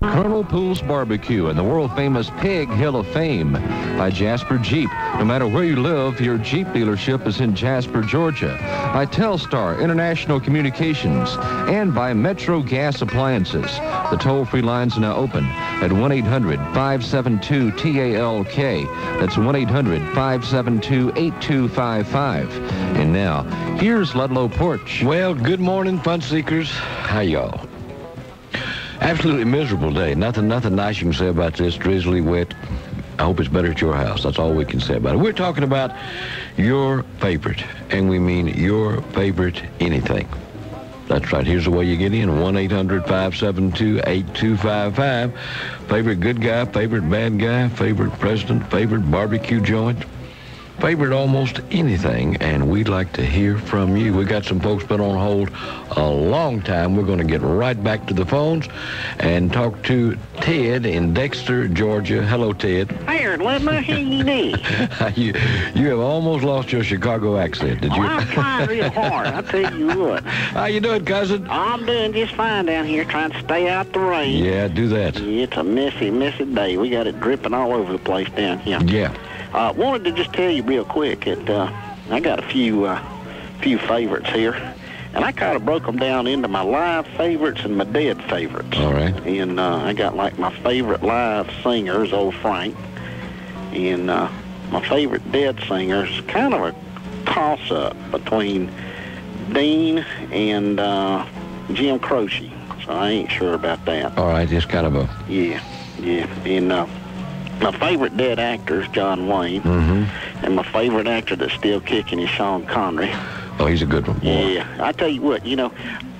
Colonel Poole's Barbecue and the world-famous Pig Hill of Fame by Jasper Jeep. No matter where you live, your Jeep dealership is in Jasper, Georgia. By Telstar International Communications and by Metro Gas Appliances. The toll-free lines are now open at 1-800-572-TALK. That's 1-800-572-8255. And now, here's Ludlow Porch. Well, good morning, fun seekers. How y'all? Absolutely miserable day. Nothing, nothing nice you can say about this. Drizzly, wet. I hope it's better at your house. That's all we can say about it. We're talking about your favorite, and we mean your favorite anything. That's right. Here's the way you get in. 1-800-572-8255. Favorite good guy, favorite bad guy, favorite president, favorite barbecue joint favorite almost anything, and we'd like to hear from you. We got some folks been on hold a long time. We're going to get right back to the phones and talk to Ted in Dexter, Georgia. Hello, Ted. Hey, Ludlow, how you doing? you, you have almost lost your Chicago accent, did you? Oh, I'm trying real hard. I tell you what. How you doing, cousin? I'm doing just fine down here, trying to stay out the rain. Yeah, do that. It's a messy, messy day. We got it dripping all over the place down here. Yeah. Uh, wanted to just tell you real quick that uh, I got a few uh, few favorites here, and I kind of broke them down into my live favorites and my dead favorites. All right. And uh, I got like my favorite live singer is old Frank, and uh, my favorite dead singer is kind of a toss-up between Dean and uh, Jim Croce. So I ain't sure about that. All right, just kind of a... Yeah, yeah. And uh, my favorite dead actor is John Wayne, mm-hmm. and my favorite actor that's still kicking is Sean Connery. Oh, he's a good one. Boy. Yeah, I tell you what, you know,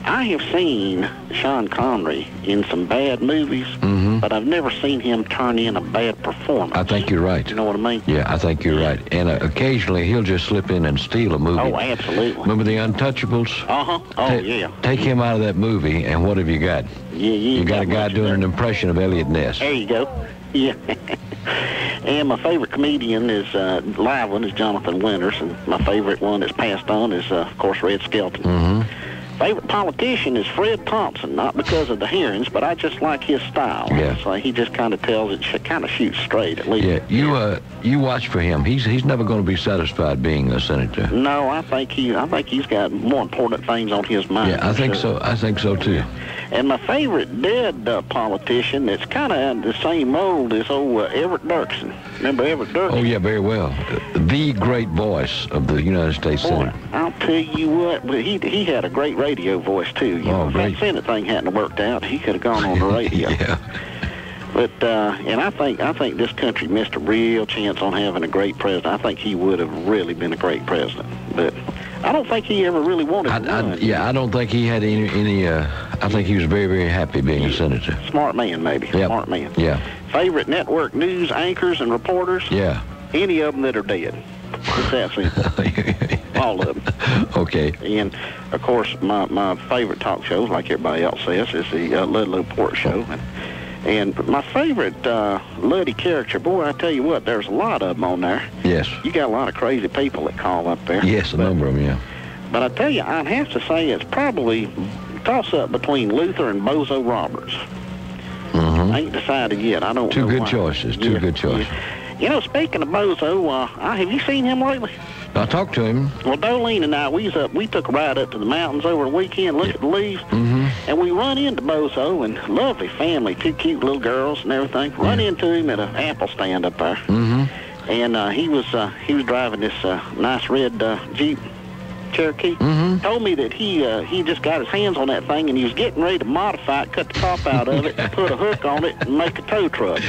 I have seen Sean Connery in some bad movies, mm-hmm. but I've never seen him turn in a bad performance. I think you're right. You know what I mean? Yeah, I think you're right. And uh, occasionally he'll just slip in and steal a movie. Oh, absolutely. Remember the Untouchables? Uh-huh. Oh, Ta- yeah. Take him out of that movie, and what have you got? Yeah, you, You got a guy doing an impression of Eliot Ness. There you go. Yeah. and my favorite comedian is, uh, live one is Jonathan Winters, and my favorite one that's passed on is, uh, of course, Red Skelton. Mm-hmm. Favorite politician is Fred Thompson, not because of the hearings, but I just like his style. Yeah. So he just kind of tells it, kind of shoots straight, at least. Yeah, you uh, you watch for him. He's he's never going to be satisfied being a senator. No, I think he, I think he's got more important things on his mind. Yeah, I think Sure. so. I think so too. And my favorite dead uh, politician that's kind of the same mold is old uh, Everett Dirksen. Remember Everett Dirksen? Oh yeah, very well. The great voice of the United States Boy, Senate. I'll tell you what, but he he had a great radio voice too. You Oh, know, if great. that Senate thing hadn't worked out, he could have gone on the radio. yeah. But uh, and I think I think this country missed a real chance on having a great president. I think he would have really been a great president, but I don't think he ever really wanted I, to I, yeah, I don't think he had any any. Uh, I think he was very very happy being a senator. Smart man, maybe. Yep. Smart man. Yeah, Favorite network news anchors and reporters? yeah. Any of them that are dead. It's that simple. All of them. okay. And of course, my, my favorite talk show, like everybody else says, is the uh, Ludlow Porch Show. And, and my favorite uh, Luddy character, boy, I tell you what, there's a lot of them on there. Yes. You got a lot of crazy people that call up there. Yes, a but, number of them. Yeah. But I tell you, I'd have to say it's probably toss up between Luther and Bozo Roberts. hmm I ain't decided yet. I don't Two good why. choices. Two Yeah, good choices. yeah. You know, speaking of Bozo, uh, I, have you seen him lately? I talked to him. Well, Dolene and I, we was up, we took a ride up to the mountains over the weekend, looked at the leaves, Mm-hmm. and we run into Bozo and lovely family, two cute little girls and everything. Run into him at an apple stand up there, Mm-hmm. and uh, he was uh, he was driving this uh, nice red uh, Jeep Cherokee. Mhm. Told me that he uh, he just got his hands on that thing and he was getting ready to modify it, cut the top out of it, and put a hook on it, and make a tow truck.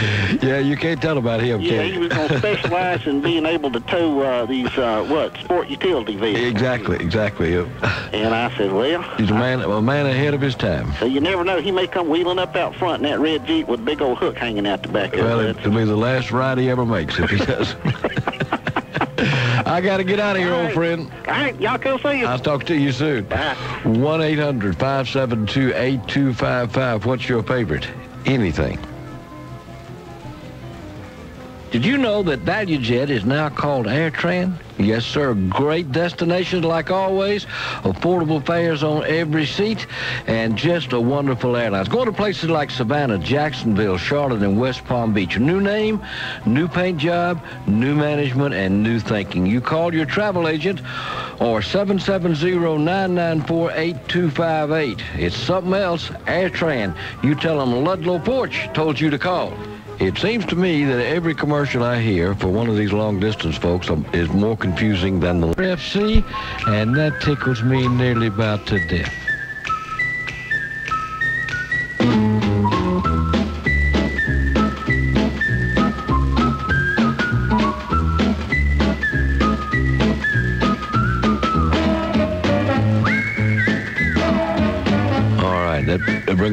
Yeah, you can't tell about him, Yeah, he was going to specialize in being able to tow uh, these uh, what sport utility vehicles. Exactly, exactly. And I said, well, He's a man, a man ahead of his time. so you never know. He may come wheeling up out front in that red Jeep with a big old hook hanging out the back of Well, it. it'll be the last ride he ever makes if he does. I got to get out of here, All old friend. All right, y'all come see you. I'll talk to you soon. Bye. 1 800 572 8255. What's your favorite? Anything. Did you know that ValueJet is now called AirTran? Yes, sir. Great destinations like always. Affordable fares on every seat. And just a wonderful airline. Go to places like Savannah, Jacksonville, Charlotte, and West Palm Beach. New name, new paint job, new management, and new thinking. You call your travel agent or 770-994-8258. It's something else. AirTran. You tell them Ludlow Porch told you to call. It seems to me that every commercial I hear for one of these long distance folks um, is more confusing than the FC, and that tickles me nearly about to death.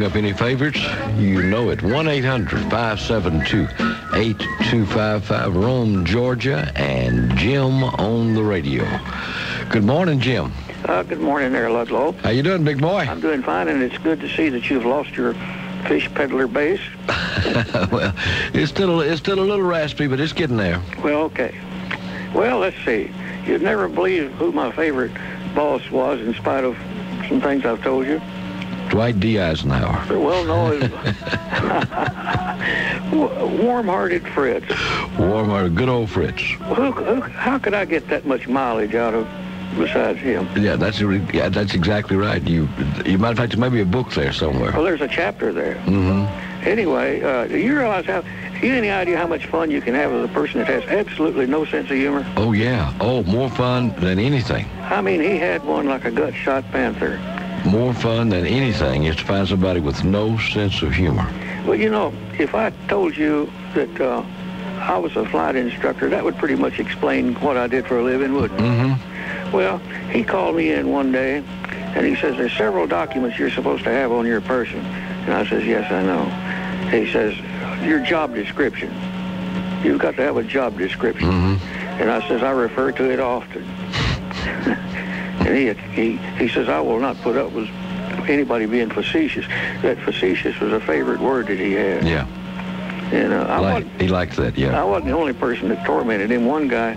Up any favorites? You know it. 1-800-572-8255, Rome, Georgia, and Jim on the radio. Good morning, Jim. Uh, good morning there, Ludlow. How you doing, big boy? I'm doing fine, and it's good to see that you've lost your fish peddler base. well, it's still it's still a little raspy, but it's getting there. Well, okay. Well, let's see. You'd never believe who my favorite boss was, in spite of some things I've told you. Dwight D. Eisenhower. Well, no, warm-hearted Fritz. Warm-hearted, good old Fritz. Who, who, how could I get that much mileage out of besides him? Yeah, that's yeah, that's exactly right. You, you matter of fact, there may be a book there somewhere. Well, there's a chapter there. Mm-hmm. Anyway, uh, do you realize how? You any idea how much fun you can have with a person that has absolutely no sense of humor? Oh yeah. Oh, more fun than anything. I mean, he had one like a gut-shot panther. More fun than anything is to find somebody with no sense of humor. Well, you know, if I told you that uh, I was a flight instructor, that would pretty much explain what I did for a living, wouldn't it? Mm-hmm. Well, he called me in one day, and he says, there's several documents you're supposed to have on your person. And I says, yes, I know. He says, your job description. You've got to have a job description. Mm-hmm. And I says, I refer to it often. and he, he, he says, I will not put up with anybody being facetious. That facetious was a favorite word that he had. Yeah. And uh, I, Like, he likes that. Yeah. I wasn't the only person that tormented him. One guy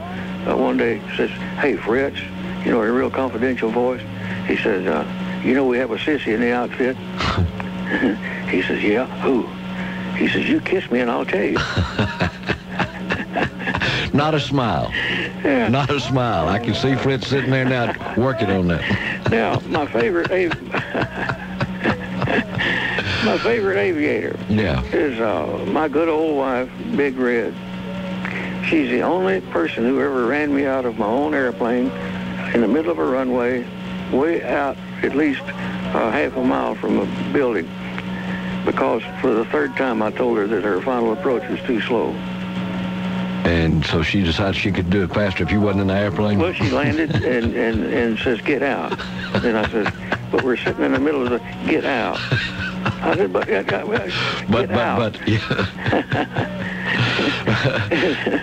uh, one day says, hey, Fritz, you know, in a real confidential voice, he says, uh, you know we have a sissy in the outfit? he says, yeah, who? He says, you kiss me and I'll tell you. Not a smile. Yeah. Not a smile. I can see Fritz sitting there now working on that. Now, my favorite av- my favorite aviator Yeah. is uh, my good old wife, Big Red. She's the only person who ever ran me out of my own airplane in the middle of a runway, way out at least uh, half a mile from a building, because for the third time I told her that her final approach was too slow. And so she decided she could do it faster if you wasn't in the airplane. Well, she landed and, and, and says, get out. And I said, but we're sitting in the middle of the, get out. I said, but, uh, well, but get out. but but yeah.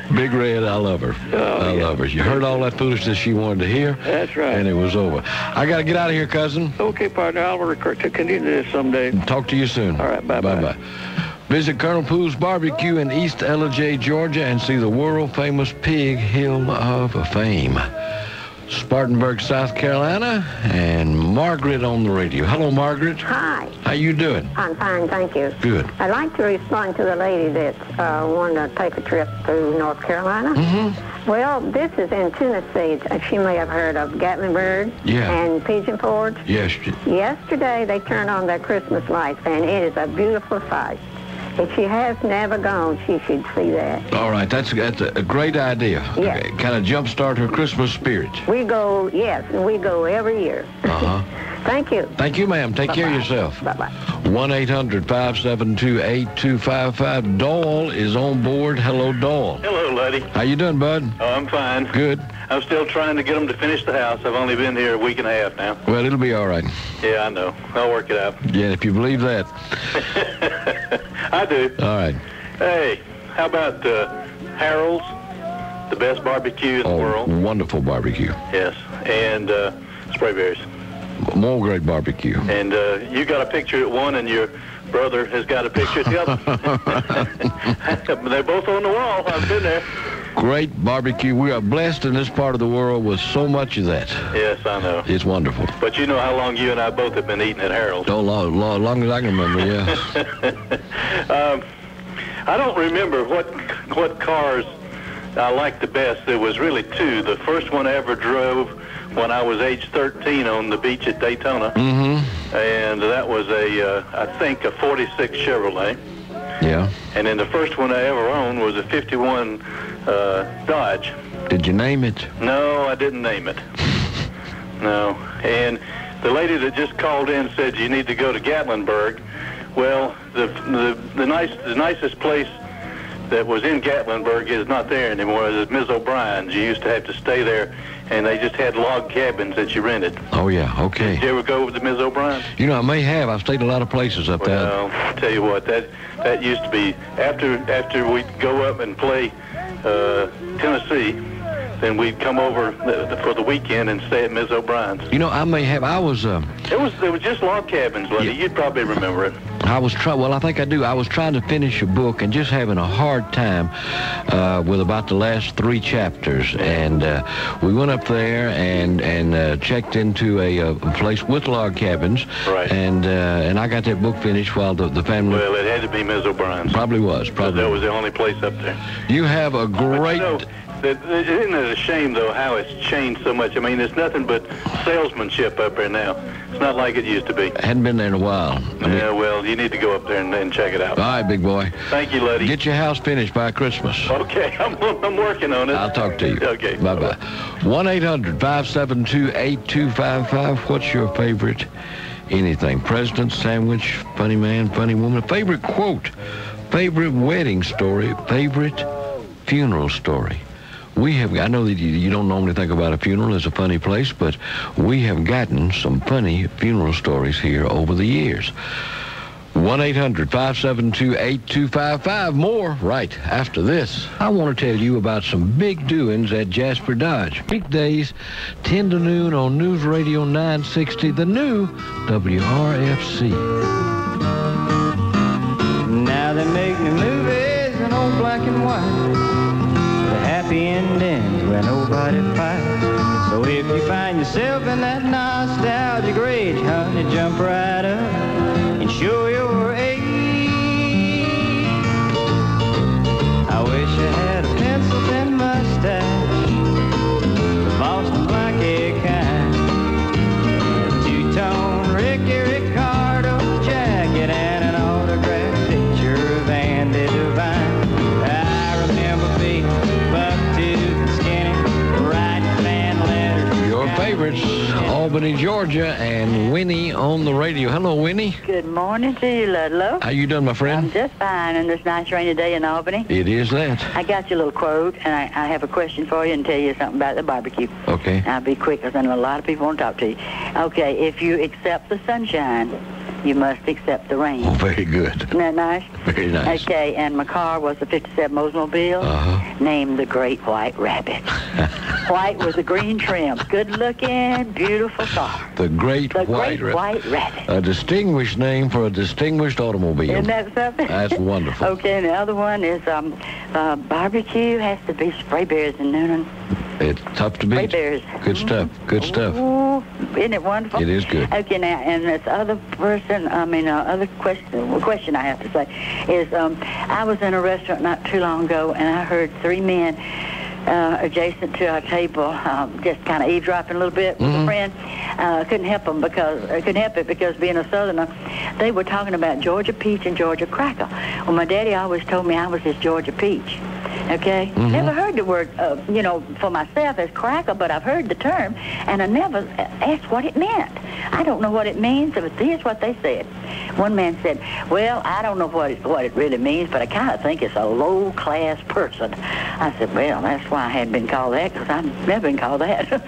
Big Red, I love her. Oh, I yeah. love her. You heard all that foolishness she wanted to hear, That's right. and it was over. I got to get out of here, cousin. Okay, partner, I'll record to continue this someday. Talk to you soon. All right, bye-bye. Bye-bye. Visit Colonel Poole's Barbecue in East Ellijay, Georgia, and see the world-famous Pig Hill of Fame. Spartanburg, South Carolina, and Margaret on the radio. Hello, Margaret. Hi, How you doing? I'm fine, thank you. Good. I'd like to respond to the lady that uh, wanted to take a trip to North Carolina. Mm-hmm. Well, this is in Tennessee. Uh, She may have heard of Gatlinburg Yeah. and Pigeon Forge. Yes. Yesterday, they turned on their Christmas lights, and it is a beautiful sight. If she has never gone, she should see that. All right. That's that's a, a great idea. Yeah. Kind of jumpstart her Christmas spirit. We go, yes, and we go every year. Uh-huh. Thank you. Thank you, ma'am. Take care of yourself. Bye-bye. 1-800-572-8255. Doyle is on board. Hello, Doyle. Hello, Letty. How you doing, bud? Oh, I'm fine. Good. I'm still trying to get them to finish the house. I've only been here a week and a half now. Well, it'll be all right. Yeah, I know. I'll work it out. Yeah, if you believe that. I do. All right. Hey, how about uh, Harold's, the best barbecue in the Oh, world? wonderful barbecue. Yes, and uh, Sprayberry's. More great barbecue. And uh, you got a picture at one, and your brother has got a picture at the other. They're both on the wall. I've been there. Great barbecue. We are blessed in this part of the world with so much of that. Yes, I know. It's wonderful. But you know how long you and I both have been eating at Harold's. Oh, long, long, long as I can remember, yeah. um, I don't remember what what cars I liked the best. There was really two. The first one I ever drove when I was age 13 on the beach at Daytona, mm-hmm. and that was a uh, I think a 46 Chevrolet. Yeah. And then the first one I ever owned was a 51 uh, Dodge. Did you name it? No, I didn't name it. No. And the lady that just called in said you need to go to Gatlinburg. Well, the the the nice the nicest place that was in Gatlinburg is not there anymore. It's Ms. O'Brien's. You used to have to stay there, and they just had log cabins that you rented. Oh yeah, okay. Did you ever go over to Ms. O'Brien? You know, I may have. I've stayed in a lot of places up there. Well, I tell you what, that that used to be after after we'd go up and play uh, Tennessee, then we'd come over the, for the weekend and stay at Ms. O'Brien's. You know, I may have. I was. Uh, It was it was just log cabins, buddy. Yeah. You'd probably remember it. I was trying. Well, I think I do. I was trying to finish a book and just having a hard time uh, with about the last three chapters. And uh, we went up there and and uh, checked into a, uh place with log cabins. Right. And uh, and I got that book finished while the, the family Well, it had to be Ms. O'Brien's. probably was. Probably. That was the only place up there. You have a great. Know, that- that- isn't it a shame though how it's changed so much? I mean, it's nothing but salesmanship up there now. It's not like it used to be. I hadn't been there in a while. I mean, Yeah, well, you need to go up there and, and check it out. all right, big boy. Thank you, Letty. Get your house finished by Christmas. Okay, I'm, I'm working on it. I'll talk to you. Okay. Bye bye. 1 800 572 8255. What's your favorite anything? President, sandwich, funny man, funny woman. Favorite quote, favorite wedding story, favorite funeral story. We have, I know that you, you don't normally think about a funeral as a funny place, but we have gotten some funny funeral stories here over the years. 1-800-572-8255. More right after this. I want to tell you about some big doings at Jasper Dodge. Weekdays, 10 to noon on News Radio 960, the new WRFC. Now they make me movies in old black and white. Happy endings where nobody fights. So if you find yourself in that nostalgic rage, honey, jump right up and show your Albany, Georgia, and Winnie on the radio. Hello, Winnie. Good morning to you, Ludlow. How you doing, my I'm friend? just fine on this nice rainy day in Albany. It is that. I got your little quote, and I, I have a question for you and tell you something about the barbecue. Okay. I'll be quick because I know a lot of people want to talk to you. Okay, if you accept the sunshine, you must accept the Oh, rain. very good. Isn't that nice? Very nice. Okay, and my car was a 57 Oldsmobile Uh-huh. named the Great White Rabbit. White with a green trim. Good looking, beautiful car. The Great The White Great White Rabbit. A distinguished name for a distinguished automobile. Isn't that something? That's wonderful. okay, and the other one is um, uh, barbecue has to be Sprayberry's in Newnan. It's tough to beat. bears. Good stuff. Good stuff. Ooh, isn't it wonderful? It is good. Okay, now, and this other person, I mean, uh, other question, question I have to say is, um, I was in a restaurant not too long ago, and I heard three men uh, adjacent to our table, um, just kind of eavesdropping a little bit with Mm-hmm. a friend. Uh, couldn't help them because uh, couldn't help it because being a southerner, they were talking about Georgia peach and Georgia cracker. Well, my daddy always told me I was his Georgia peach. Okay, Mm-hmm. never heard the word, uh, you know, for myself as cracker, but I've heard the term, and I never asked what it meant. I don't know what it means, but here's what they said. One man said, "Well, I don't know what it, what it really means, but I kind of think it's a low-class person." I said, "Well, that's why I hadn't been called that, because I've never been called that.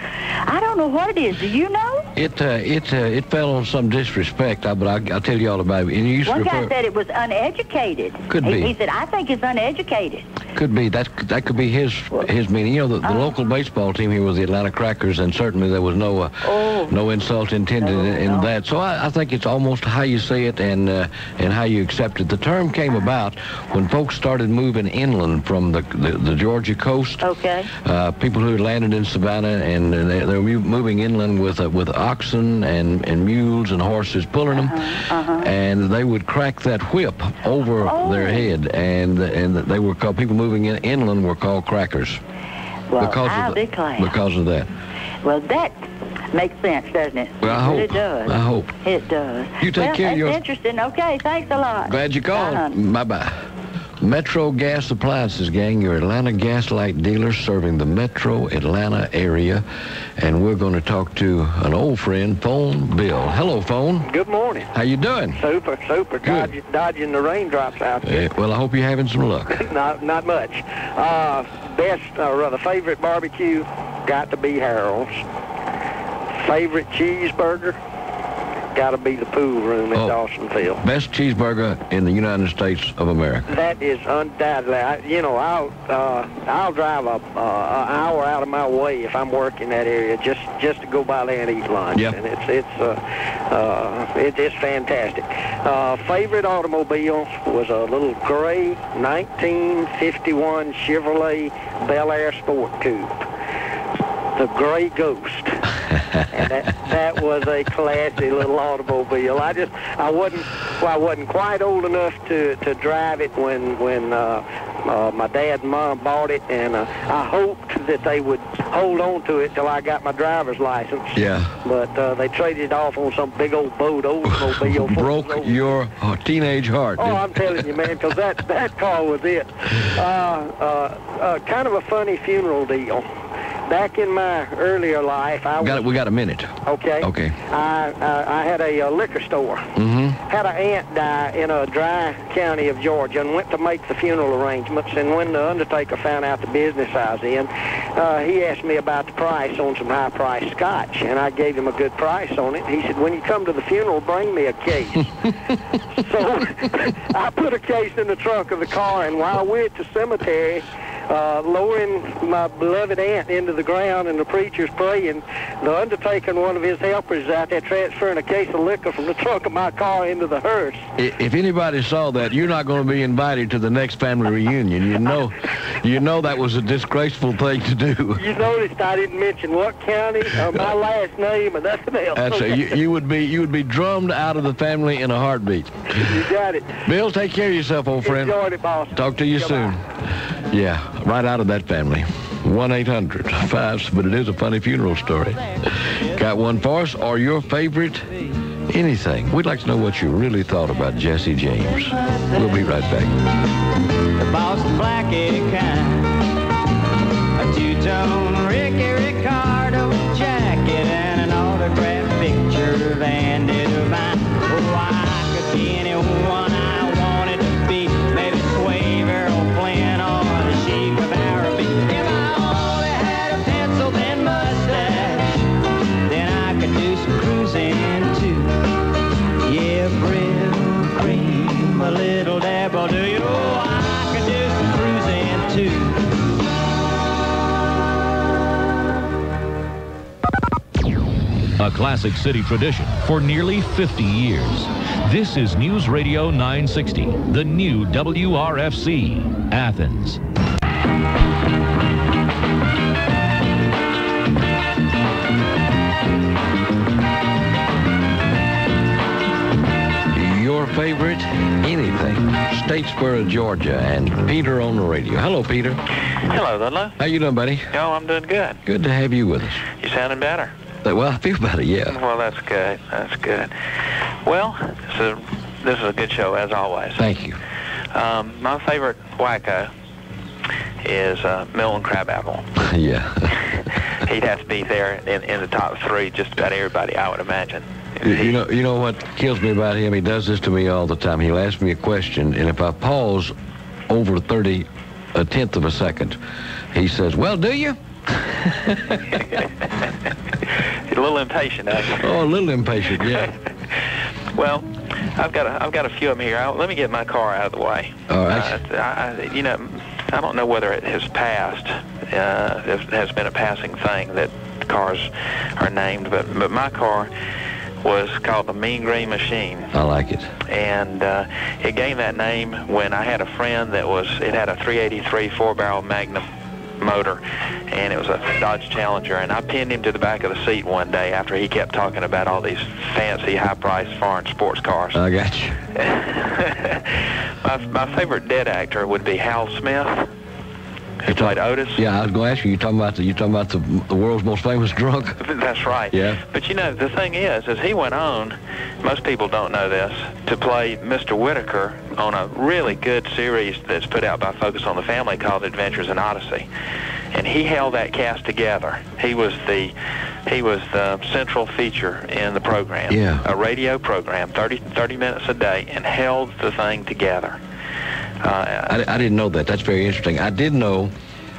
I don't know what it is. Do you know?" It uh, it uh, it fell on some disrespect, but I, I'll tell you all about it. And you used to One guy said it was uneducated. Could he, be. He said, I think it's uneducated. could be that that could be his his meaning. You know, the, the Uh-huh. local baseball team here was the Atlanta Crackers, and certainly there was no uh, Oh. no insult intended in, in no. that. So I, I think it's almost how you say it and uh, and how you accept it. The term came about when folks started moving inland from the the, the Georgia coast. Okay. Uh, people who landed in Savannah and, and they, they were moving inland with uh, with oxen and, and mules and horses pulling them, Uh-huh, and they would crack that whip over Oh. their head, and and they were called people moving in, inland were called crackers Well, because I'll of the- declare. because of that. Well, that makes sense, doesn't it? Well, I hope. It does. I hope. It does. You take well, care of your- interesting. Okay, thanks a lot. Glad you called. Bye bye. Metro Gas Appliances, gang, your Atlanta gas light dealer serving the metro Atlanta area. And we're going to talk to an old friend, Phone Bill. Hello, Phone. Good morning. How you doing? Super, super. Good. Dodging, dodging the raindrops out there. Eh, well, I hope you're having some luck. not, not much. Uh, best, or rather, favorite barbecue got to be Harold's. Favorite cheeseburger got to be the pool room in Oh. Dawsonville. Best cheeseburger in the United States of America. That is undoubtedly, I, you know, I'll uh, I'll drive a uh, an hour out of my way if I'm working that area just just to go by there and eat lunch. Yep. And it's it's uh, uh, it, it's fantastic. Uh, favorite automobile was a little gray 1951 Chevrolet Bel Air Sport Coupe. The Gray Ghost. And that, that was a classy little automobile. I just, I wasn't, well, I wasn't quite old enough to, to drive it when, when uh, uh, my dad and mom bought it, and uh, I hoped that they would hold on to it till I got my driver's license. Yeah. But uh, they traded it off on some big old boat, Oldsmobile. Broke your teenage heart. Oh, I'm telling you, man, because that, that car was it. Uh, uh, uh, kind of a funny funeral deal. Back in my earlier life, I we? was got, we got a minute. Okay. Okay. I uh, I had a uh, liquor store. Mm-hmm. Had an aunt die in a dry county of Georgia and went to make the funeral arrangements. And when the undertaker found out the business I was in, uh, he asked me about the price on some high-priced scotch, and I gave him a good price on it. He said, "When you come to the funeral, bring me a case." so I put a case in the trunk of the car, and while we're at the cemetery. Uh, lowering my beloved aunt into the ground and the preacher's praying. The undertaker and one of his helpers is out there transferring a case of liquor from the trunk of my car into the hearse. If anybody saw that, you're not going to be invited to the next family reunion. You know, you know that was a disgraceful thing to do. You noticed I didn't mention what county or my last name or nothing else. That's a, you, you would be you would be drummed out of the family in a heartbeat. You got it. Bill, take care of yourself, old friend. Enjoyed it, boss. Talk to you soon. Yeah, right out of that family. 1-800-5, but it is a funny funeral story. Got one for us or your favorite anything? We'd like to know what you really thought about Jesse James. We'll be right back. the Boston Blackie kind. A two-tone Ricky Ricardo jacket and an picture of Andy Devine. Oh, classic city tradition for nearly 50 years. This is News Radio 960, the new WRFC, Athens. Your favorite anything. Statesboro, Georgia, and Peter on the radio. Hello, Peter. Hello, Ludlow. How you doing, buddy? Oh, I'm doing good. Good to have you with us. You sounding better? Well, I feel better, yeah. Well, that's good. That's good. Well, so this is a good show as always. Thank you. Um, my favorite wacko is uh, Milton Crabapple. yeah. He'd have to be there in, in the top three, just about everybody, I would imagine. You- You know, you know what kills me about him? He does this to me all the time. He'll ask me a question, and if I pause over 30, a tenth of a second, he says, "Well, do you?" A little impatient, eh? Oh, a little impatient, yeah. Well, I've got a, I've got a few of them here. I, let me get my car out of the way. All right. Uh, I, I- you know, I don't know whether it has passed. Uh, it has been a passing thing that cars are named, but but my car was called the Mean Green Machine, I like it. and uh, it gained that name when I had a friend that was. It had a 383 four-barrel Magnum motor, and it was a Dodge Challenger, and I pinned him to the back of the seat one day after he kept talking about all these fancy, high-priced foreign sports cars. I got you. my, my favorite dead actor would be Hal Smith, who played Otis. Yeah, I was going to ask you. You talking about the you talking about the the world's most famous drunk? That's right. Yeah. But you know, the thing is, is he went on, most people don't know this, to play Mr. Whittaker on a really good series that's put out by Focus on the Family called Adventures in Odyssey. And he held that cast together. He was the he was the central feature in the program. Yeah. A radio program, 30, 30 minutes a day, and held the thing together. Uh, I, I didn't know that. That's very interesting. I did know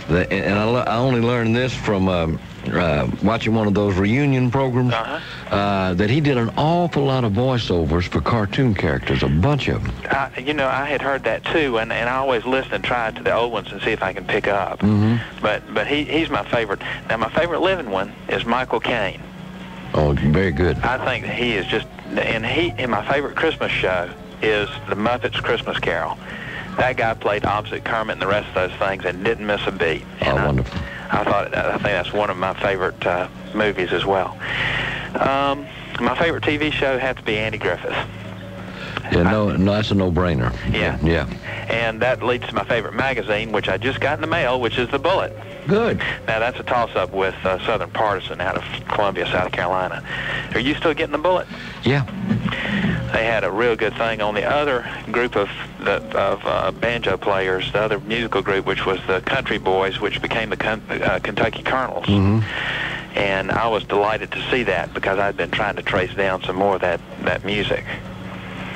that, and I, I only learned this from um, uh, watching one of those reunion programs. Uh-huh. uh, that he did an awful lot of voiceovers for cartoon characters, a bunch of them. I, you know, I had heard that too, and, and I always listen and try to the old ones and see if I can pick up. Mm-hmm. But but he he's my favorite. Now my favorite living one is Michael Caine. Oh, very good. I think he is just, and he and my favorite Christmas show is the Muppets Christmas Carol. That guy played opposite Kermit and the rest of those things and didn't miss a beat. Oh, And I- wonderful. I thought I think that's one of my favorite uh, movies as well. Um, my favorite TV show had to be Andy Griffith. Yeah, no, no, that's a no-brainer. Yeah. Yeah. And that leads to my favorite magazine, which I just got in the mail, which is The Bullet. Good. Now, that's a toss-up with uh, Southern Partisan out of Columbia, South Carolina. Are you still getting The Bullet? Yeah. They had a real good thing on the other group of the, of uh, banjo players, the other musical group, which was the Country Boys, which became the Ken- uh, Kentucky Colonels. Mm-hmm. And I was delighted to see that because I'd been trying to trace down some more of that, that music.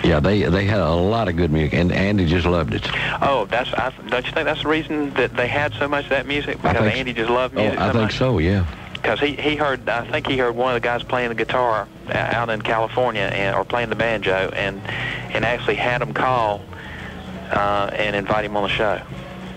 Yeah, they they had a lot of good music, and Andy just loved it. Oh, that's I, don't you think that's the reason that they had so much of that music? Because Andy just loved music? Oh, music I so think much? so. Yeah. Because he, he heard, I think he heard one of the guys playing the guitar uh, out in California and, or playing the banjo and, and actually had him call uh, and invite him on the show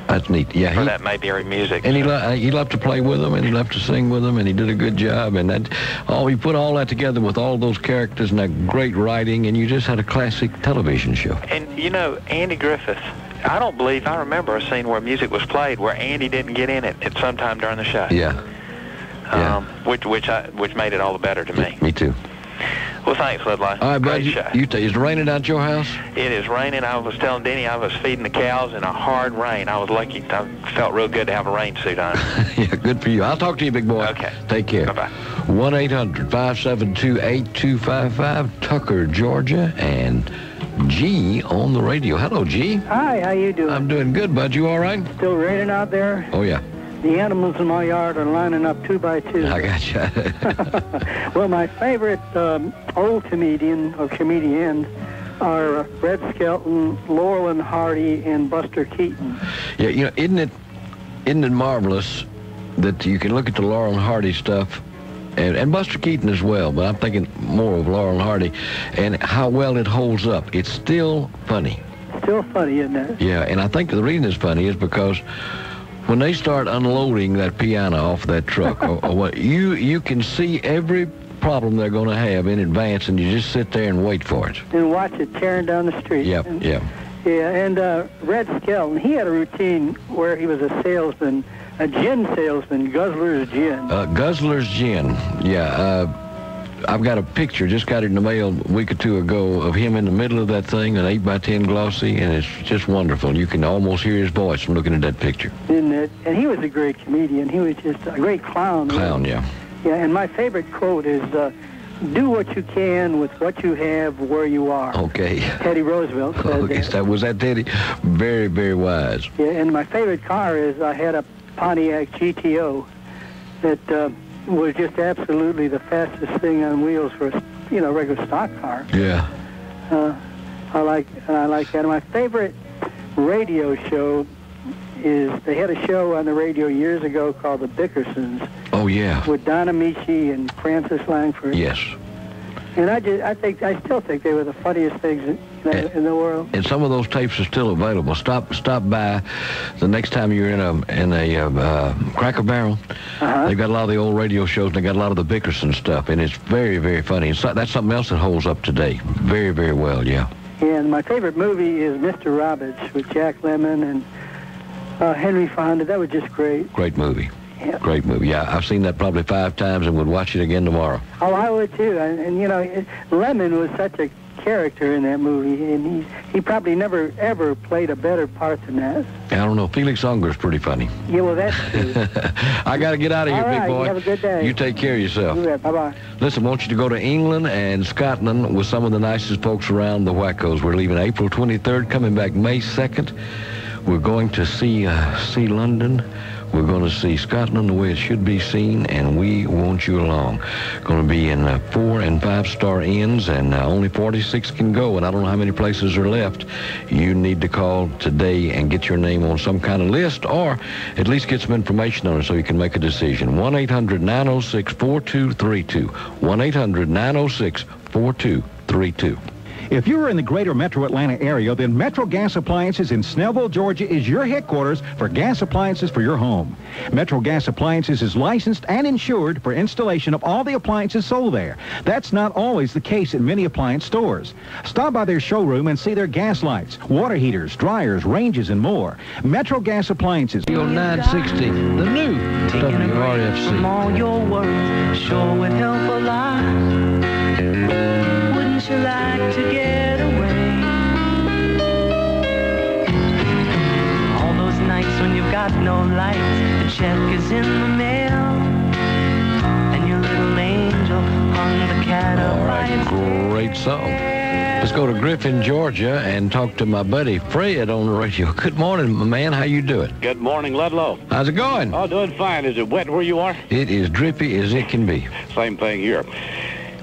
That's neat. Yeah. for He, that Mayberry music. and he lo- he loved to play with them, and he loved to sing with them, and he did a good job. And that, oh, he put all that together with all those characters and that great writing, and you just had a classic television show. And you know, Andy Griffith, I don't believe I remember a scene where music was played where Andy didn't get in it at some time during the show. Yeah. Yeah. Um, which which I, which made it all the better to me. Me too. Well, thanks, Ludlow. All right, bud. Great You, show. you t- is it raining out your house? It is raining. I was telling Denny I was feeding the cows in a hard rain. I was lucky. I felt real good to have a rain suit on. yeah, good for you. I'll talk to you, big boy. Okay. Take care. Bye-bye. 1-800-572-8255, Tucker, Georgia, and G on the radio. Hello, G. Hi, how you doing? I'm doing good, bud. You all right? Still raining out there? Oh, yeah. The animals in my yard are lining up two by two. I gotcha. well, my favorite um, old comedian or comedians are Red Skelton, Laurel and Hardy, and Buster Keaton. yeah, you know, isn't it, isn't it marvelous that you can look at the Laurel and Hardy stuff and, and Buster Keaton as well, but I'm thinking more of Laurel and Hardy and how well it holds up. It's still funny. Still funny, isn't it? Yeah, and I think the reason it's funny is because when they start unloading that piano off that truck, or, or what, you you can see every problem they're going to have in advance, and you just sit there and wait for it. And watch it tearing down the street. Yep, And- yep. Yeah, and uh, Red Skelton, he had a routine where he was a salesman, a gin salesman, Guzzler's Gin. Uh, Guzzler's Gin. Yeah, uh, I've got a picture, just got it in the mail a week or two ago, of him in the middle of that thing, an 8 by 10 glossy, and it's just wonderful. You can almost hear his voice from looking at that picture. In it, and he was a great comedian. He was just a great clown. Clown, yeah. Yeah, and my favorite quote is, uh, "Do what you can with what you have where you are." Okay. Teddy Roosevelt said Okay, that. so was that Teddy? Very, very wise. Yeah, and my favorite car is I had a Pontiac GTO that uh, was just absolutely the fastest thing on wheels for a you know regular stock car. Yeah. Uh, I like I like that. My favorite radio show is they had a show on the radio years ago called The Bickersons Oh, yeah. with Don Ameche and Frances Langford. Yes. And I just, I think, I still think they were the funniest things in, in, the world. And some of those tapes are still available. Stop stop by the next time you're in a in a uh, uh, Cracker Barrel. Uh-huh. They've got a lot of the old radio shows. and They got a lot of the Bickerson stuff, and it's very very funny. That's something else that holds up today. Very very well. Yeah. And my favorite movie is Mr. Roberts with Jack Lemmon and uh, Henry Fonda. That was just great. Great movie. Yeah. Great movie. Yeah, I've seen that probably five times and would watch it again tomorrow. Oh, I would too. And, and you know, it, Lemmon was such a character in that movie, and he he probably never ever played a better part than that. I don't know. Felix Unger's pretty funny. Yeah, well, that's true. I got to get out of here, big you boy. have a good day. You take care of yourself. Bye bye. Listen, I want you to go to England and Scotland with some of the nicest folks around the Wackos. We're leaving April 23rd, coming back May 2nd. We're going to see uh, see London. We're going to see Scotland the way it should be seen, and we want you along. Going to be in uh, four and five star inns, and uh, only 46 can go, and I don't know how many places are left. You need to call today and get your name on some kind of list, or at least get some information on it so you can make a decision. 1 800 906 4232. 1 800 906 4232. If you are in the greater metro Atlanta area, then Metro Gas Appliances in Snellville, Georgia is your headquarters for gas appliances for your home. Metro Gas Appliances is licensed and insured for installation of all the appliances sold there. That's not always the case at many appliance stores. Stop by their showroom and see their gas lights, water heaters, dryers, ranges, and more. Metro Gas Appliances. 960, the new WRFC. all your worries sure would help a lot. Wouldn't you like to get away? All those nights when you've got no lights, the check is in the mail, and your little angel hung the cat up All by right, its great song. Let's go to Griffin, Georgia, and talk to my buddy Fred on the radio. Good morning, my man. How you doing? Good morning, Ludlow. How's it going? Oh, doing fine. Is it wet where you are? It is drippy as it can be. Same thing here.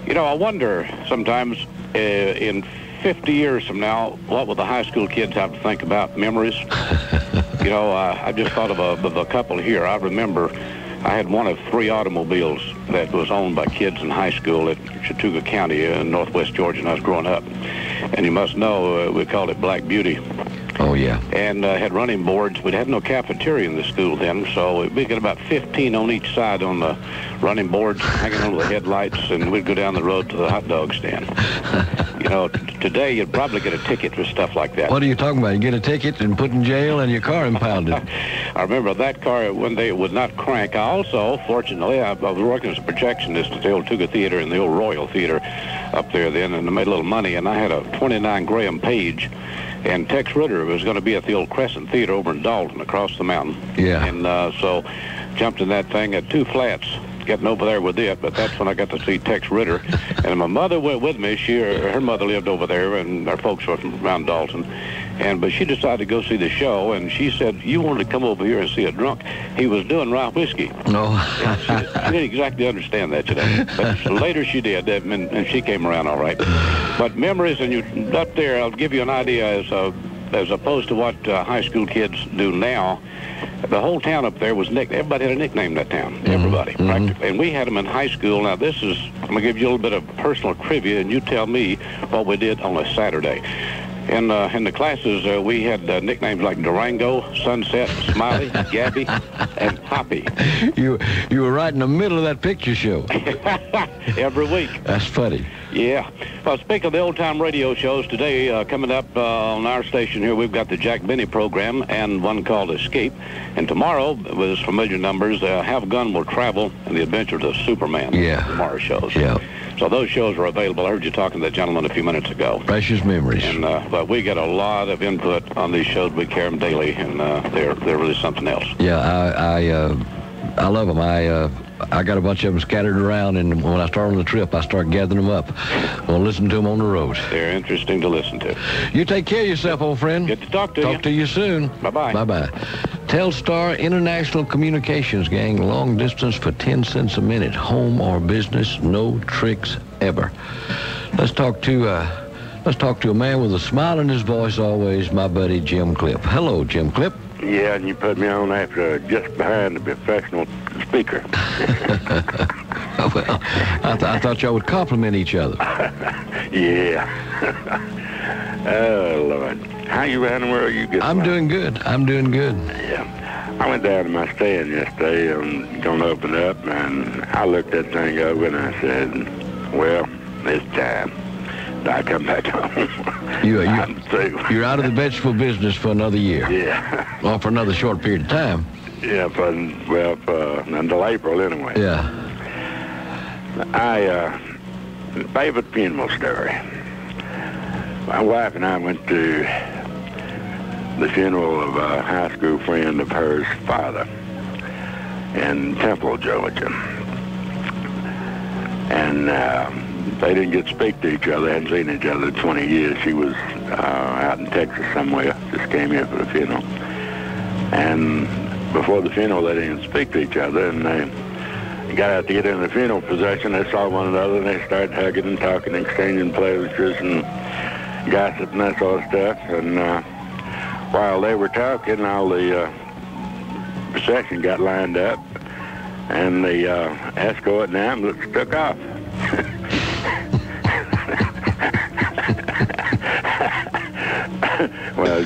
You know, I wonder sometimes uh, in 50 years from now, what will the high school kids have to think about memories? you know, uh, I just thought of a, of a couple here. I remember I had one of three automobiles that was owned by kids in high school at Chattooga County in northwest Georgia when I was growing up. And you must know, uh, we called it Black Beauty. Oh, yeah. and uh, had running boards. We'd had no cafeteria in the school then, so we got about 15 on each side on the running boards, hanging on the headlights, and we'd go down the road to the hot dog stand. you know, t- today you'd probably get a ticket for stuff like that. What are you talking about? You get a ticket and put in jail and your car impounded. I remember that car one day it would not crank. I also, fortunately, I, I was working as a projectionist at the old Tuga Theater and the old Royal Theater up there then, and I made a little money, and I had a 29 Graham-Paige. And Tex Ritter was going to be at the old Crescent Theater over in Dalton across the mountain. Yeah. And uh, so jumped in that thing at two flats getting over there with it, but that's when I got to see Tex Ritter. and my mother went with me. She, her mother lived over there, and our folks were from around Dalton. And but she decided to go see the show, and she said, "You wanted to come over here and see a drunk." He was doing rye whiskey. No. she, she didn't exactly understand that today, but later she did, and, and she came around all right. But memories, and you up there, I'll give you an idea as uh, as opposed to what uh, high school kids do now. The whole town up there was nick. Everybody had a nickname in that town. Everybody, practically. And we had them in high school. Now this is. I'm gonna give you a little bit of personal trivia, and you tell me what we did on a Saturday. In, uh, in the classes, uh, we had uh, nicknames like Durango, Sunset, Smiley, Gabby, and Hoppy. You you were right in the middle of that picture show. Every week. That's funny. Yeah. Well, speaking of the old-time radio shows, today uh, coming up uh, on our station here, we've got the Jack Benny program and one called Escape. And tomorrow, with familiar numbers, uh, Have Gun Will Travel and the Adventures of Superman. Yeah. Tomorrow shows. Yeah. So those shows are available. I heard you talking to that gentleman a few minutes ago. Precious memories. And uh, but we get a lot of input on these shows. We carry them daily, and uh, they're they're really something else. Yeah, I I, uh, I love them. I uh, I got a bunch of them scattered around, and when I start on the trip, I start gathering them up. I'll listen to them on the road. They're interesting to listen to. You take care of yourself, old friend. Good to talk to Talk you. to you soon. Bye-bye. Bye-bye. Telstar International Communications, gang. Long distance for 10 cents a minute. Home or business, no tricks ever. Let's talk to uh, Let's talk to a man with a smile in his voice always, my buddy Jim Clip. Hello, Jim Clip. Yeah, and you put me on after uh, just behind the professional speaker. well, I, th- I thought y'all would compliment each other. yeah. oh, Lord. How you around the world you get I'm doing good. I'm doing good. Yeah. I went down to my stand yesterday and going to open up, and I looked that thing over and I said, well, it's time. I come back home. You, you, you're out of the vegetable business for another year. Yeah. Well, for another short period of time. Yeah, for, well, for, until April anyway. Yeah. I, uh, favorite funeral story. My wife and I went to the funeral of a high school friend of hers father in Temple, Georgia. And uh, they didn't get to speak to each other, hadn't seen each other in 20 years. She was uh, out in Texas somewhere, just came here for the funeral. And before the funeral, they didn't speak to each other, and they got out to get in the funeral procession. They saw one another, and they started hugging and talking, exchanging pleasantries and gossip and that sort of stuff. And uh, while they were talking, all the uh, procession got lined up, and the uh, escort and ambulance took off. well,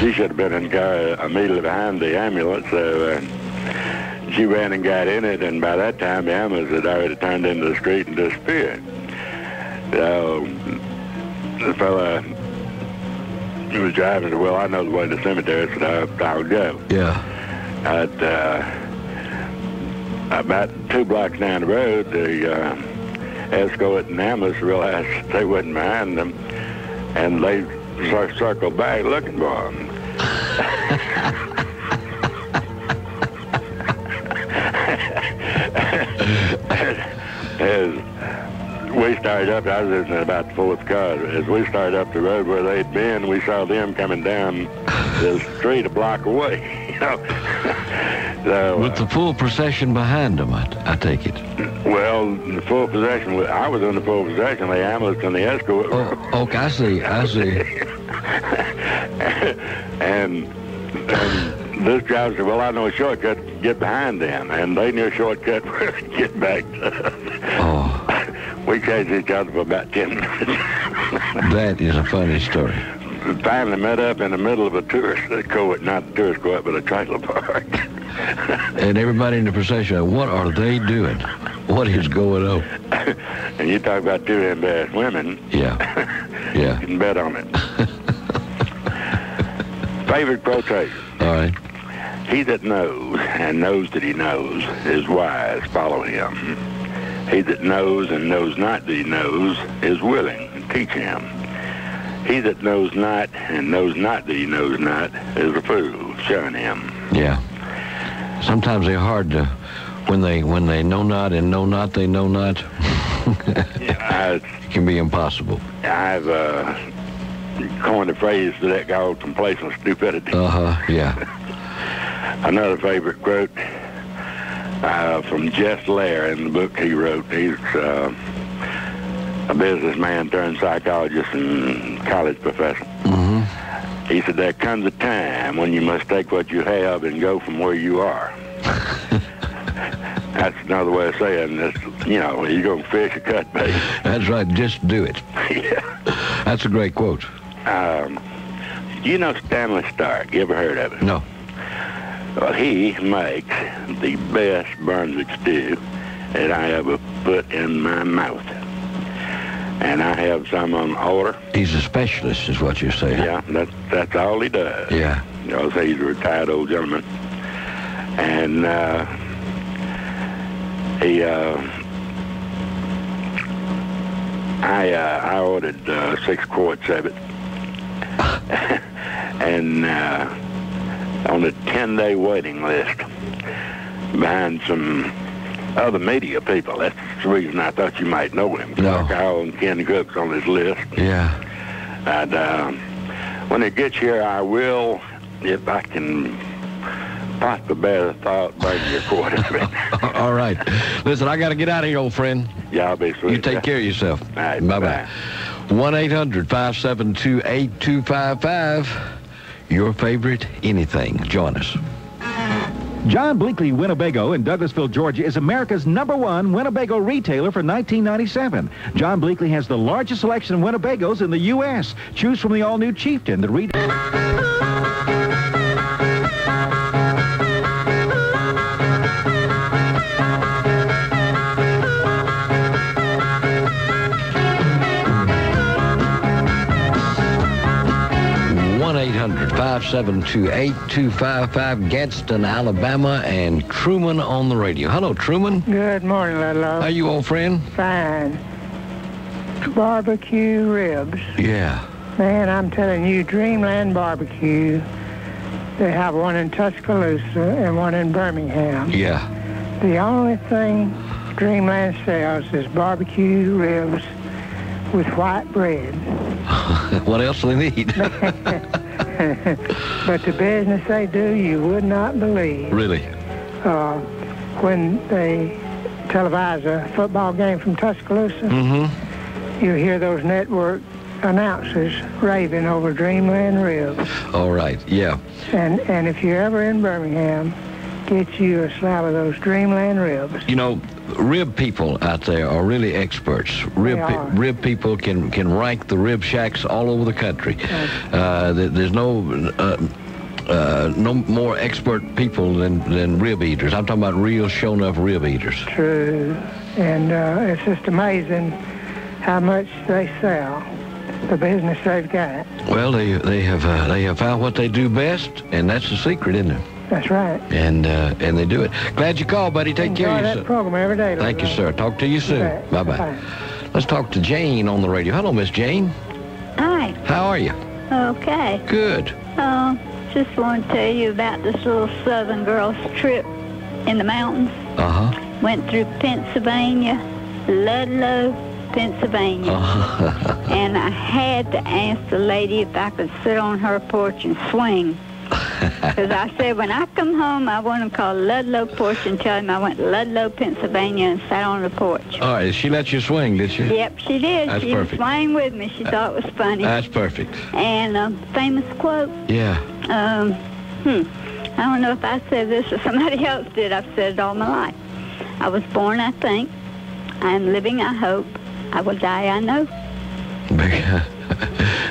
she should have been in car immediately behind the ambulance, so uh, she ran and got in it, and by that time the ambulance had already turned into the street and disappeared. So the fella who was driving said, well, I know the way to the cemetery, so I, I'll go. Yeah. At, uh, about two blocks down the road, the uh, escort and ambulance realized they wasn't behind them, and they cir- circled back looking for them. As we started up, I was in about the fourth car. As we started up the road where they'd been, we saw them coming down the street a block away. You know, so, With uh, the full procession behind them, I, I take it. Well, the full procession, I was in the full procession, The ambulance and the escort. Oh, okay, I see. I see. and and this driver said, "Well, I know a shortcut. to Get behind them." And they knew a shortcut where to get back. To Oh, we chased each other for about ten minutes. that is a funny story. Finally met up in the middle of a tourist court, not a tourist court, but a trailer park. And everybody in the procession, what are they doing? What is going on? and you talk about two embarrassed women. Yeah. Yeah. You can bet on it. Favorite quotation. All right. He that knows and knows that he knows is wise. Follow him. He that knows and knows not that he knows is willing. Teach him. He that knows not and knows not that he knows not is a fool. Shun him. Yeah. Sometimes they're hard to, when they when they know not and know not they know not. it can be impossible. I've uh, coined a phrase to that called complacent stupidity. Uh huh. Yeah. Another favorite quote uh, from Jess Lair in the book he wrote. He's uh, a businessman turned psychologist and college professor. Mm-hmm. He said, there comes a time when you must take what you have and go from where you are. That's another way of saying this. You know, you're going to fish or cut bait. That's right. Just do it. yeah. That's a great quote. Um, you know Stanley Stark. You ever heard of him? No. Well, he makes the best Brunswick stew that I ever put in my mouth. And I have some on order. He's a specialist, is what you're saying. Yeah, that's, that's all he does. Yeah. You know, he's a retired old gentleman. And uh, he, uh, I, uh, I ordered uh, six quarts of it. and uh, on a 10-day waiting list behind some other media people. That's the reason I thought you might know him. No. Kyle and Ken Cook's on his list. Yeah. And uh, when it gets here, I will, if I can bear the thought, bring you a quart of it. All right. Listen, I got to get out of here, old friend. Yeah, I'll be sweet. You take care of yourself. All right, Bye-bye. bye. 1-800-572-8255. Your favorite anything. Join us. John Bleakley Winnebago in Douglasville, Georgia is America's number one Winnebago retailer for 1997. John Bleakley has the largest selection of Winnebagos in the U.S. Choose from the all-new Chieftain, the re- one 8255 Gadsden, Alabama, and Truman on the radio. Hello, Truman. Good morning, Ludlow. How you, old friend? Fine. Barbecue ribs. Yeah. Man, I'm telling you, Dreamland Barbecue. They have one in Tuscaloosa and one in Birmingham. Yeah. The only thing Dreamland sells is barbecue ribs with white bread. what else do they need? but the business they do, you would not believe. really? Uh, when they televise a football game from Tuscaloosa, Mm-hmm. you hear those network announcers raving over Dreamland ribs. All right. Yeah. And and if you're ever in Birmingham, get you a slab of those Dreamland ribs. You know, rib people out there are really experts. Rib, They pe- are. rib people can, can rank the rib shacks all over the country. Uh, there's no uh, uh, no more expert people than, than rib eaters. I'm talking about real show enough rib eaters. True. And uh, it's just amazing how much they sell, the business they've got. Well, they they have uh, they have found what they do best, and that's the secret, isn't it? That's right. And uh, and they do it. Glad you called, buddy. Take Enjoy care of that yourself. program every day. Thank you, sir. Talk to you soon. bet. Bye bye. Let's talk to Jane on the radio. Hello, Miss Jane. Hi. How are you? Okay. Good. Uh, just want to tell you about this little Southern girl's trip in the mountains. Uh huh. Went through Pennsylvania, Ludlow, Pennsylvania. Uh-huh. And I had to ask the lady if I could sit on her porch and swing. Because I said, when I come home, I want to call Ludlow Porch and tell him I went to Ludlow, Pennsylvania and sat on the porch. All right. She let you swing, did she? Yep, she did. That's she perfect. was playing with me. She thought it was funny. That's perfect. And a famous quote, Yeah. um, hmm, I don't know if I said this or somebody else did. I've said it all my life. I was born, I think. I am living, I hope. I will die, I know.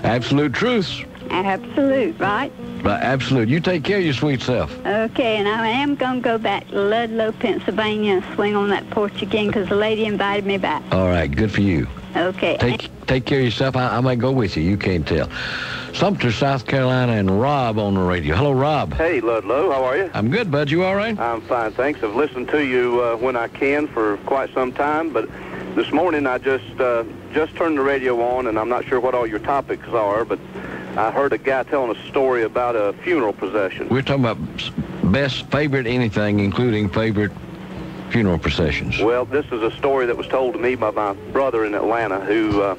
Absolute truths. Absolute, right? Right, Absolute. You take care of your sweet self. Okay, and I am going to go back to Ludlow, Pennsylvania and swing on that porch again because the lady invited me back. All right. Good for you. Okay. Take take care of yourself. I, I might go with you. You can't tell. Sumter, South Carolina, and Rob on the radio. Hello, Rob. Hey, Ludlow, how are you? I'm good, bud. You all right? I'm fine, thanks. I've listened to you uh, when I can for quite some time, but this morning I just uh, just turned the radio on, and I'm not sure what all your topics are, but I heard a guy telling a story about a funeral procession. We're talking about best favorite anything, including favorite funeral processions. Well, this is a story that was told to me by my brother in Atlanta who uh,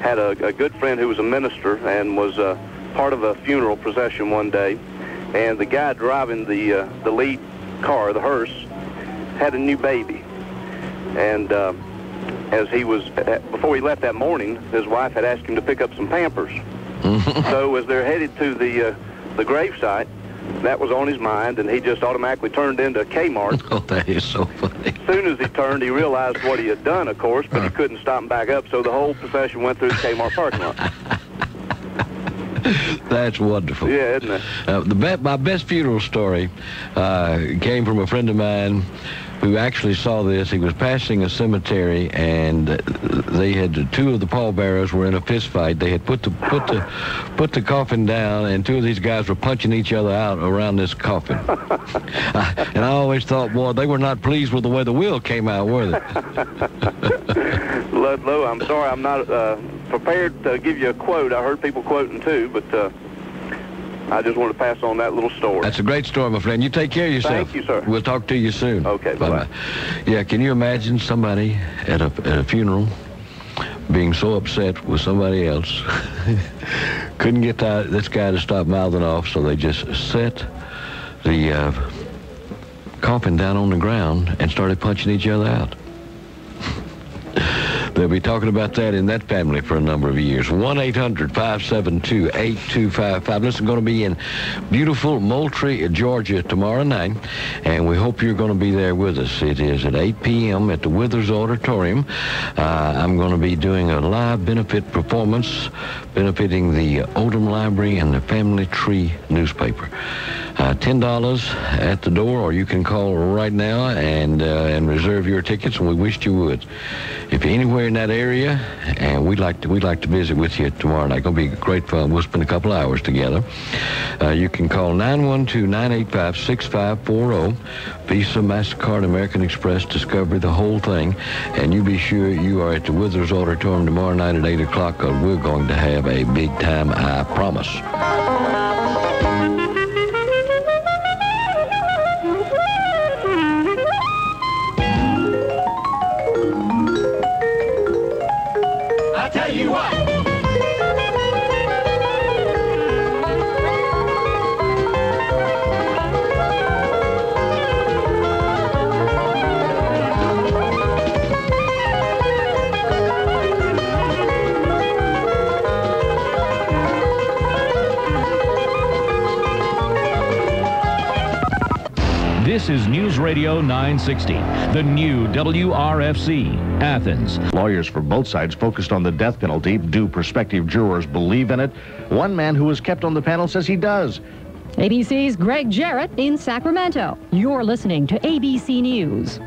had a, a good friend who was a minister and was uh, part of a funeral procession one day. And the guy driving the uh, the lead car, the hearse, had a new baby. And uh, as he was uh, before he left that morning, his wife had asked him to pick up some Pampers. so as they're headed to the uh, the gravesite, that was on his mind, and he just automatically turned into Kmart. Oh, that is so funny. As soon as he turned, he realized what he had done, of course, but he couldn't stop and back up, so the whole procession went through the Kmart parking lot. That's wonderful. Yeah, isn't it? Uh, the be- my best funeral story uh, came from a friend of mine who actually saw this. He was passing a cemetery, and they had two of the pallbearers were in a fist fight. They had put the put the put the coffin down, and two of these guys were punching each other out around this coffin. I- and I always thought, boy, they were not pleased with the way the wheel came out, were they? Ludlow, I'm sorry I'm not uh, prepared to give you a quote. I heard people quoting too, but uh, I just want to pass on that little story. That's a great story, my friend. You take care of yourself. Thank you, sir. We'll talk to you soon. Okay, bye-bye. Yeah, can you imagine somebody at a, at a funeral being so upset with somebody else? Couldn't get that, this guy to stop mouthing off, so they just set the uh, coffin down on the ground and started punching each other out. They'll be talking about that in that family for a number of years. 1-800-572-8255. Listen, going to be in beautiful Moultrie, Georgia tomorrow night, and we hope you're going to be there with us. It is at 8 p.m. at the Withers Auditorium. Uh, I'm going to be doing a live benefit performance benefiting the Odom Library and the Family Tree newspaper. Uh, $10 at the door, or you can call right now and uh, and reserve your tickets, and we wished you would. If you're anywhere in that area, and we'd like to we'd like to visit with you tomorrow night. Gonna be great fun. We'll spend a couple hours together. Uh, you can call 912-985-6540, Visa, MasterCard, American Express, Discovery, the whole thing, and you be sure you are at the Withers Auditorium tomorrow night at 8 o'clock, we're going to have a big time, I promise. This is News Radio 960, the new WRFC, Athens. Lawyers for both sides focused on the death penalty. Do prospective jurors believe in it? One man who was kept on the panel says he does. ABC's Greg Jarrett in Sacramento. You're listening to ABC News.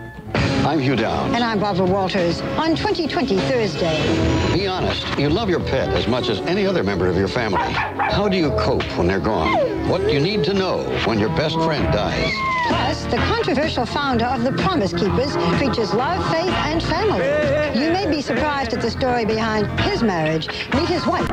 I'm Hugh Downs. And I'm Barbara Walters. On 2020 Thursday, Be honest, you love your pet as much as any other member of your family. How do you cope when they're gone? What you need to know when your best friend dies. plus the controversial founder of the Promise Keepers preaches love, faith, and family. You may be surprised at the story behind his marriage. Meet his wife.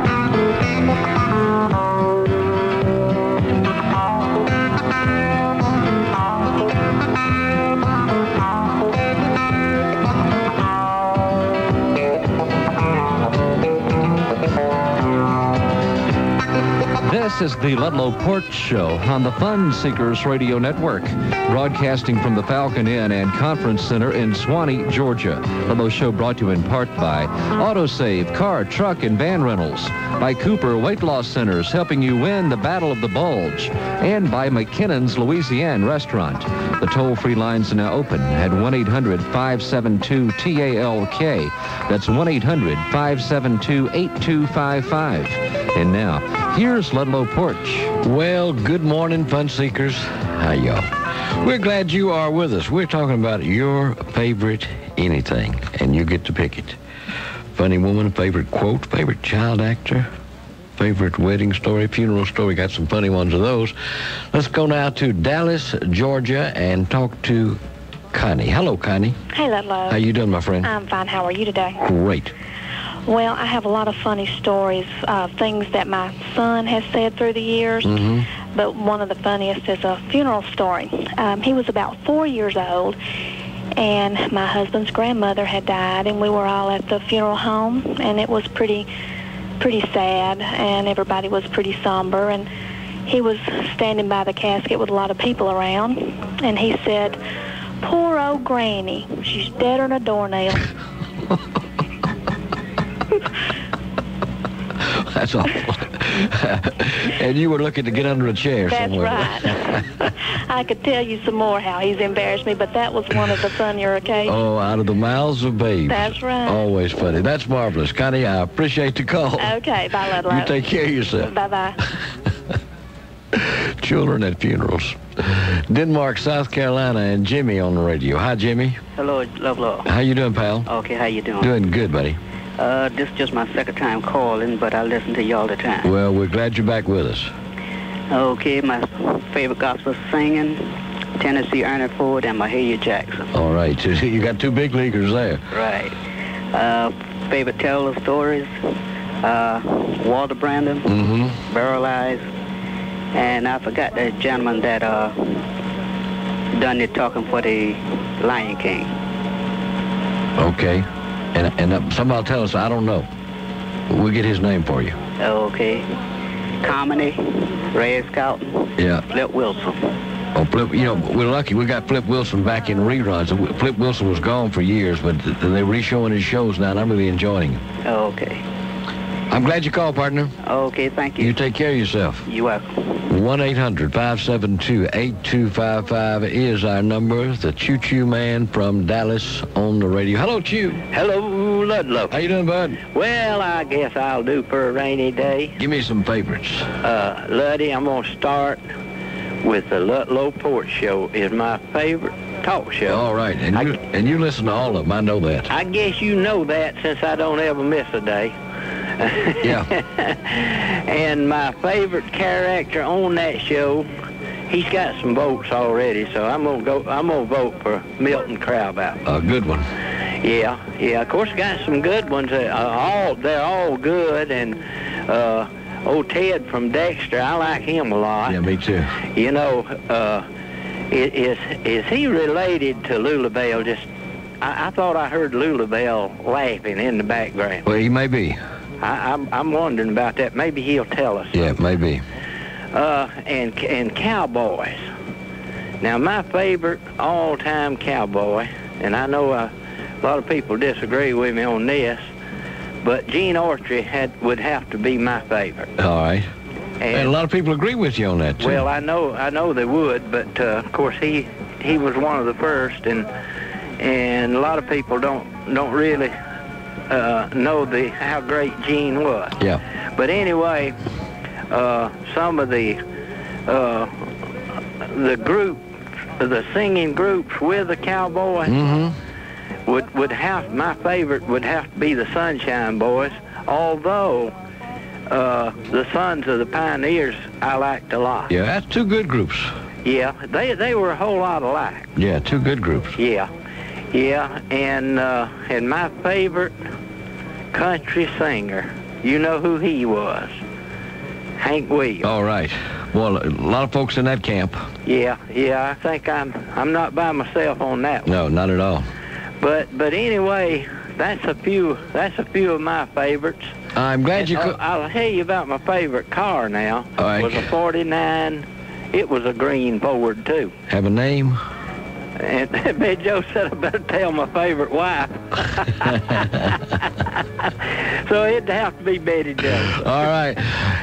This is the Ludlow Porch Show on the Fun Seekers Radio Network, broadcasting from the Falcon Inn and Conference Center in Suwanee, Georgia. Ludlow Show brought to you in part by AutoSave, car, truck, and van rentals, by Cooper Weight Loss Centers, helping you win the Battle of the Bulge, and by McKinnon's Louisiana Restaurant. The toll-free lines are now open at 1-800-572-TALK. That's 1-800-572-8255. And now, here's Ludlow Porch. Well, good morning, fun seekers. How y'all? We're glad you are with us. We're talking about your favorite anything, and you get to pick it. Funny woman, favorite quote, favorite child actor, favorite wedding story, funeral story. Got some funny ones of those. Let's go now to Dallas, Georgia, and talk to Connie. Hello, Connie. Hey, Ludlow. How you doing, my friend? I'm fine. How are you today? Great. Well, I have a lot of funny stories, uh, things that my son has said through the years. Mm-hmm. But one of the funniest is a funeral story. Um, he was about four years old, and my husband's grandmother had died, and we were all at the funeral home, and it was pretty, pretty sad, and everybody was pretty somber, and he was standing by the casket with a lot of people around, and he said, "Poor old Granny, she's deader than a doornail." That's awful. and you were looking to get under a chair That's somewhere. right. I could tell you some more how he's embarrassed me, but that was one of the funnier occasions. Oh, out of the mouths of babes. That's right. Always funny. That's marvelous. Connie, I appreciate the call. Okay, bye, Ludlow. You take care of yourself. Bye-bye. Children at funerals. Denmark, South Carolina, and Jimmy on the radio. Hi, Jimmy. Hello, Lovelow. How you doing, pal? Okay, how you doing? Doing good, buddy. Uh, this is just my second time calling, but I listen to you all the time. Well, we're glad you're back with us. Okay, my favorite gospel singing, Tennessee Ernie Ford and Mahalia Jackson. All right. You got two big leaguers there. Right. Uh, favorite teller of stories, uh, Walter Brennan, Mm-hmm. Burl Ives, and I forgot the gentleman that uh, done the talking for the Lion King. Okay. And and uh, somebody will tell us, I don't know. We'll get his name for you. Okay. Comedy, Red Skelton, Yeah. Flip Wilson. Oh, Flip, you know, we're lucky. We got Flip Wilson back in reruns. Flip Wilson was gone for years, but they're re-showing his shows now, and I'm really enjoying it. Okay. I'm glad you called, partner. Okay, thank you. You take care of yourself. You welcome. 1-800-572-8255 is our number. The Choo Choo Man from Dallas on the radio. Hello, Choo. Hello, Ludlow. How you doing, bud? Well, I guess I'll do for a rainy day. Give me some favorites. Uh, Luddy, I'm going to start with the Ludlow Porch Show. is my favorite talk show. All right, and you, and you listen to all of them. I know that. I guess you know that since I don't ever miss a day. yeah. and my favorite character on that show, he's got some votes already, so I'm gonna go. I'm gonna vote for Milton Crabapple. A good one. Yeah, yeah. Of course, got some good ones. Uh, all they're all good, and uh, old Ted from Dexter, I like him a lot. Yeah, me too. You know, uh, is is he related to Lula Bell? Just I, I thought I heard Lula Bell laughing in the background. Well, he may be. I, I'm, I'm wondering about that. Maybe he'll tell us. Yeah, maybe. Uh, and and cowboys. Now, my favorite all-time cowboy, and I know uh, a lot of people disagree with me on this, but Gene Autry had would have to be my favorite. All right. And, and, a lot of people agree with you on that too. Well, I know I know they would, but uh, of course he he was one of the first, and and a lot of people don't don't really uh, know the how great Gene was. Yeah. But anyway, uh, some of the uh, the group, the singing groups with the cowboys mm-hmm. would would have my favorite would have to be the Sunshine Boys. Although uh, the Sons of the Pioneers I liked a lot. Yeah, that's two good groups. Yeah, they they were a whole lot alike. Yeah, two good groups. Yeah. Yeah, and uh, and my favorite country singer, you know who he was? Hank Williams. All right. Well, a lot of folks in that camp. Yeah, yeah. I think I'm I'm not by myself on that one. No, not at all. But but anyway, that's a few that's a few of my favorites. I'm glad and you. I'll, I'll tell you about my favorite car now. All right. It was a '49. It was a green Ford too. Have a name? And Big Joe said I better tell my favorite wife. so it'd have to be Betty Joe. All right.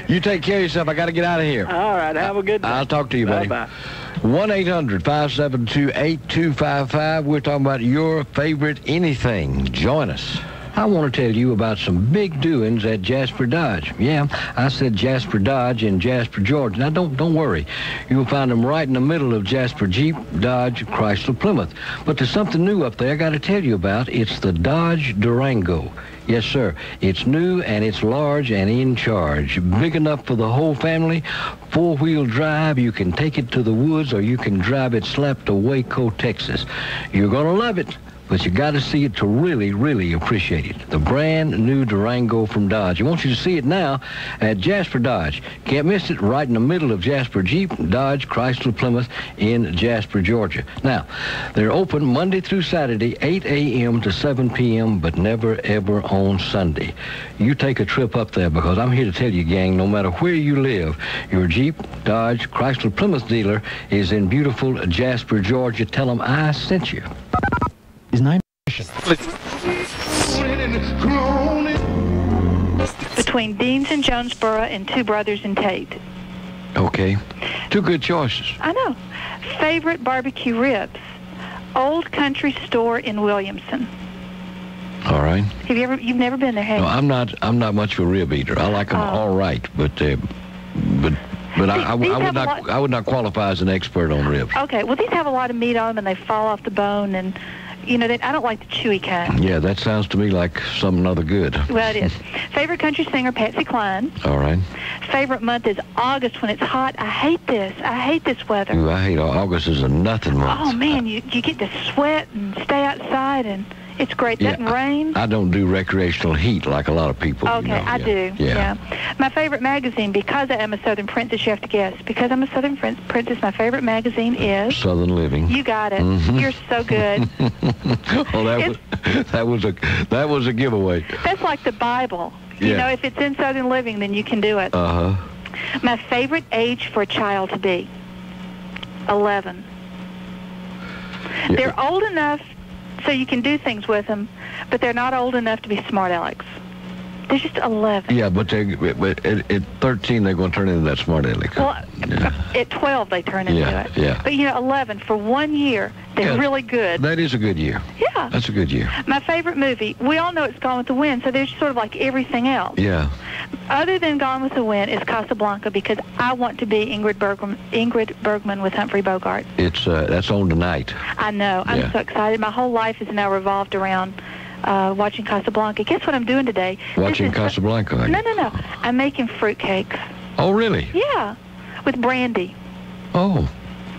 You take care of yourself. I got to get out of here. All right. Have a good day. I'll talk to you, buddy. Bye-bye. 1-800-572-8255. We're talking about your favorite anything. Join us. I want to tell you about some big doings at Jasper Dodge. Yeah, I said Jasper Dodge in Jasper, Georgia. Now, don't don't worry. You'll find them right in the middle of Jasper Jeep, Dodge, Chrysler, Plymouth. But there's something new up there I got to tell you about. It's the Dodge Durango. Yes, sir. It's new and it's large and in charge. Big enough for the whole family. Four-wheel drive. You can take it to the woods or you can drive it slap to Waco, Texas. You're going to love it but you got to see it to really, really appreciate it. The brand new Durango from Dodge. I want you to see it now at Jasper Dodge. Can't miss it right in the middle of Jasper Jeep, Dodge, Chrysler, Plymouth in Jasper, Georgia. Now, they're open Monday through Saturday, 8 a.m. to 7 p.m., but never, ever on Sunday. You take a trip up there because I'm here to tell you, gang, no matter where you live, your Jeep, Dodge, Chrysler, Plymouth dealer is in beautiful Jasper, Georgia. Tell them I sent you is nine. Between Deans and Jonesboro and Two Brothers and Tate. Okay. Two good choices. I know. Favorite barbecue ribs. Old Country Store in Williamson. All right. Have you ever? You've never been there, have no, you? I'm not. I'm not much of a rib eater. I like them Oh. all right, but uh, but but I, I, these I would not. lot- I would not qualify as an expert on ribs. Okay. Well, these have a lot of meat on them, and they fall off the bone, and you know, they, I don't like the chewy kind. Yeah, that sounds to me like something other good. Well, it is. Favorite country singer, Patsy Cline. All right. Favorite month is August when it's hot. I hate this. I hate this weather. Ooh, I hate August is a nothing month. Oh man, you you get to sweat and stay outside, and it's great. Yeah, Doesn't rain. I don't do recreational heat like a lot of people. you Okay, know, I yeah. do. Yeah. My favorite magazine, because I am a Southern princess, you have to guess. Because I'm a Southern prin- princess, my favorite magazine is. Southern Living. You got it. Mhm. You're so good. oh, that was that was a that was a giveaway. That's like the Bible. Yeah. You know, if it's in Southern Living, then you can do it. Uh huh. My favorite age for a child to be. 11. They're old enough so you can do things with them, but they're not old enough to be smart Alex. They're just 11. Yeah, but they but at, at 13 they're going to turn into that smart aleck. Well, at 12 they turn into Yeah, it. yeah. But you know, 11 for one year, they're Yeah. really good. That is a good year. Yeah. That's a good year. My favorite movie. We all know it's Gone with the Wind, so there's sort of like everything else. Yeah. Other than Gone with the Wind is Casablanca because I want to be Ingrid Bergman, Ingrid Bergman with Humphrey Bogart. It's uh, that's on tonight. I know. I'm Yeah. so excited. My whole life is now revolved around uh, watching Casablanca. Guess what I'm doing today? Watching Casablanca. No, no, no. I'm making fruitcakes. Oh, really? Yeah, with brandy. Oh.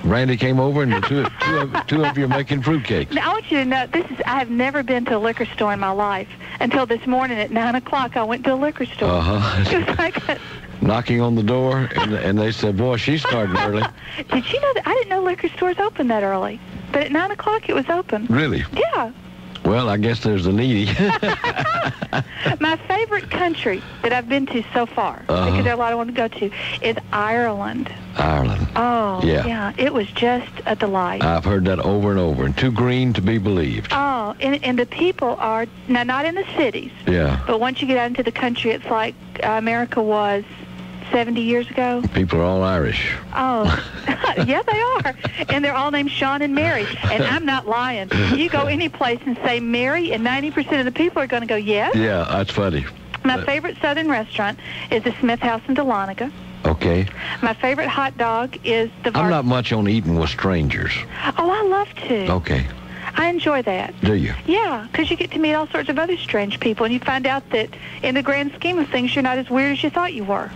Randy came over and the two, two, of, two of you are making fruitcakes. Now, I want you to know this is. I have never been to a liquor store in my life until this morning at nine o'clock. I went to a liquor store. Uh-huh. Like, a- Knocking on the door, and, and they said, boy, she's starting early. did you know that? I didn't know liquor stores open that early, but at nine o'clock it was open. Really? Yeah. Well, I guess there's the needy. My favorite country that I've been to so far, Uh-huh. because there are a lot I want to go to, is Ireland. Ireland. Oh, Yeah. yeah. It was just a delight. I've heard that over and over. And too green to be believed. Oh, and, and the people are now not in the cities, Yeah. but once you get out into the country, it's like uh, America was 70 years ago. People are all Irish. Oh, yeah, they are, and they're all named Sean and Mary. And I'm not lying. You go any place and say Mary, and 90% of the people are going to go yes. Yeah, that's funny. My favorite Southern restaurant is the Smith House in Dahlonega. Okay. My favorite hot dog is the. I'm not much on eating with strangers. Oh, I love to. Okay. I enjoy that. Do you? Yeah, because you get to meet all sorts of other strange people, and you find out that in the grand scheme of things, you're not as weird as you thought you were.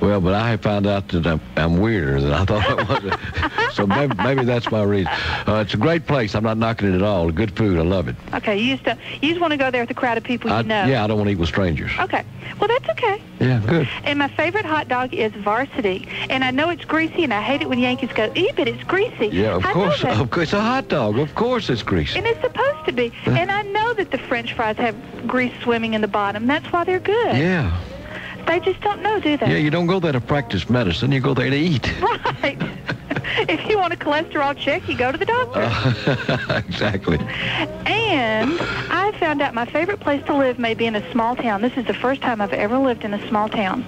Well, but I found out that I'm, I'm weirder than I thought I was. so maybe, maybe that's my reason. Uh, it's a great place. I'm not knocking it at all. Good food. I love it. Okay, you used to you just want to go there with a crowd of people I, you know. Yeah, I don't want to eat with strangers. Okay, well that's okay. Yeah, good. And my favorite hot dog is Varsity, and I know it's greasy, and I hate it when Yankees go, eat but it's greasy." Yeah, of I course. Of course, it's a hot dog. Of course, it's greasy. And it's supposed to be. And I know that the French fries have grease swimming in the bottom. That's why they're good. Yeah. They just don't know, do they? Yeah, you don't go there to practice medicine. You go there to eat. Right. if you want a cholesterol check, you go to the doctor. Uh, exactly. And I found out my favorite place to live may be in a small town. This is the first time I've ever lived in a small town.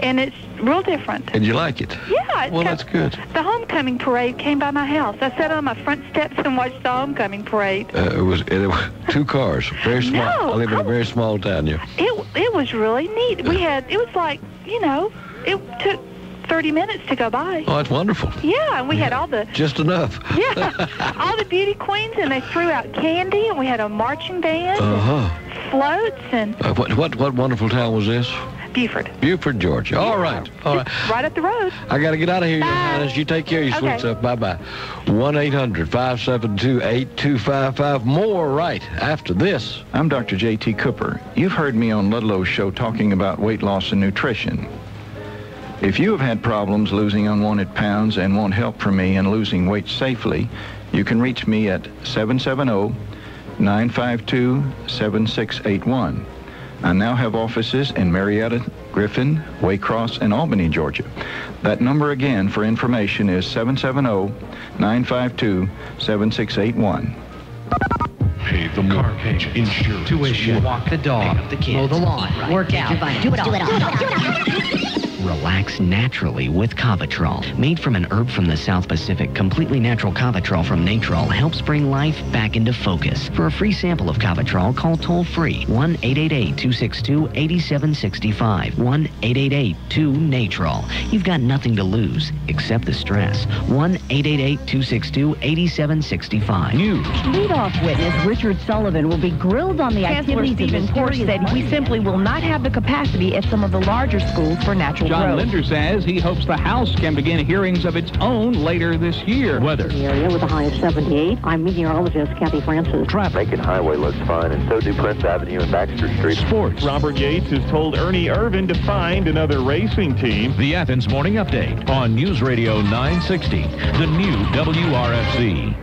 And it's real different. And you like it? Yeah. It's Well, that's good. The homecoming parade came by my house. I sat on my front steps and watched the homecoming parade. Uh, it was it, was two cars, very small. No, I live in a very small town. Yeah. It it was really neat. We had it was like you know it took 30 minutes to go by. Oh, that's wonderful. Yeah, and we had all the Just enough. yeah all the beauty queens, and they threw out candy, and we had a marching band, Uh huh. floats, and Uh, what what what wonderful town was this? Buford. Buford, Georgia. All right. All right. Right up the road. I got to get out of here, Your Highness. You take care of your sweet stuff. Bye bye. 1 800 572 8255. More right after this. I'm Dr. J.T. Cooper. You've heard me on Ludlow's show talking about weight loss and nutrition. If you have had problems losing unwanted pounds and want help from me in losing weight safely, you can reach me at 770 952 7681. I now have offices in Marietta, Griffin, Waycross, and Albany, Georgia. That number again for information is 770 952 7681. Pay the mortgage, insure, tuition, walk the dog, the kids, mow the lawn, work out, do it all. Do it all. Relax naturally with Kavatrol. Made from an herb from the South Pacific, completely natural Kavatrol from Natrol helps bring life back into focus. For a free sample of Kavatrol, call toll free 1 888 262 8765. 1 888 2 Natrol. You've got nothing to lose except the stress. 1 888 262 8765. News. Leadoff witness Richard Sullivan will be grilled on the Chancellor activities Stephen of Portch said we simply will not have the capacity at some of the larger schools for natural John growth. Linder says he hopes the House can begin hearings of its own later this year. Weather. The area with a high of 78. I'm meteorologist Kathy Francis. Traffic. Macon Highway looks fine, and so do Prince Avenue and Baxter Street. Sports. Robert Yates has told Ernie Irvan to find another racing team. The Athens Morning Update on News Radio 960, the new WRFC.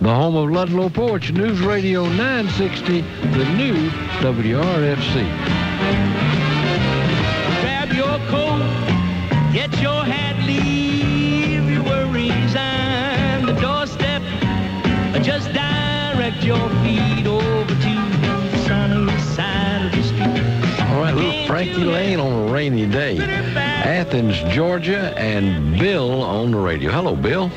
The home of Ludlow Porch, News Radio 960, the new WRFC. Let your hat leave your worries on the doorstep. Just direct your feet over to the sunny side of the street. All right, little Frankie Laine on a rainy day. Athens, Georgia, and Bill on the radio. Hello, Bill.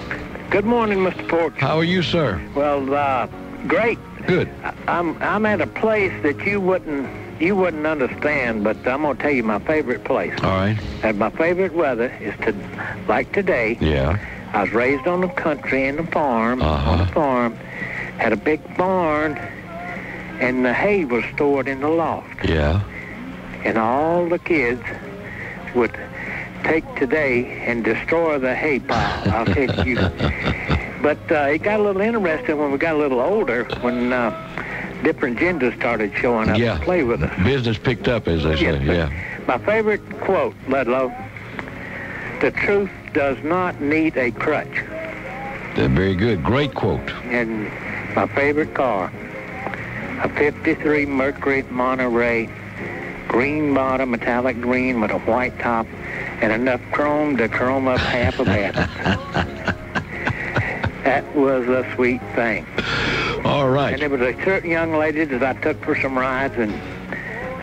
Good morning, Mr. Pork. How are you, sir? Well, uh, great. Good. I'm I'm at a place that you wouldn't you wouldn't understand, but I'm gonna tell you my favorite place. All right. And my favorite weather is to like today. Yeah. I was raised on the country in the farm Uh-huh. on the farm. Had a big barn, and the hay was stored in the loft. Yeah. And all the kids would take today and destroy the hay pile. I'll tell you. But uh, it got a little interesting when we got a little older, when uh, different genders started showing up Yeah. to play with us. Business picked up, as they say. Yes, sir. yeah. My favorite quote, Ludlow, the truth does not need a crutch. They're very good. Great quote. And my favorite car, a 53 Mercury Monterey, green bottom, metallic green with a white top, and enough chrome to chrome up half a bath. that was a sweet thing. All right. And it was a certain young lady that I took for some rides and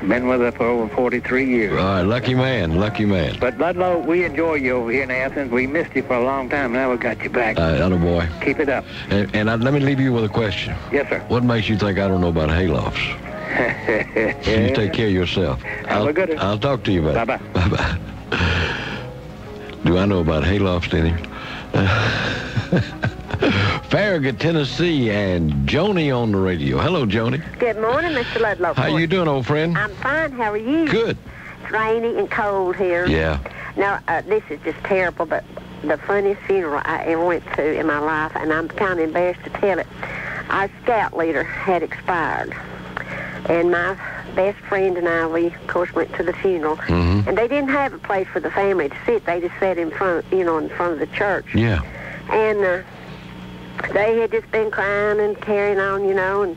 been with her for over 43 years. All right, lucky man, lucky man. But Ludlow, we enjoy you over here in Athens. We missed you for a long time. Now we got you back. Uh, other boy. Keep it up. And, and I, let me leave you with a question. Yes, sir. What makes you think I don't know about haylofts? You take care of yourself. I'll, a good one. I'll talk to you about Bye-bye. it. Bye-bye. Do I know about haylofts here? Farragut, Tennessee, and Joanie on the radio. Hello, Joanie. Good morning, Mr. Ludlow. How you doing, old friend? I'm fine. How are you? Good. It's rainy and cold here. Yeah. Now, uh, this is just terrible, but the funniest funeral I ever went to in my life, and I'm kind of embarrassed to tell it. Our scout leader had expired, and my best friend and I, we of course went to the funeral, Mhm. and they didn't have a place for the family to sit. They just sat in front, you know, in front of the church. Yeah. And uh, they had just been crying and carrying on, you know, and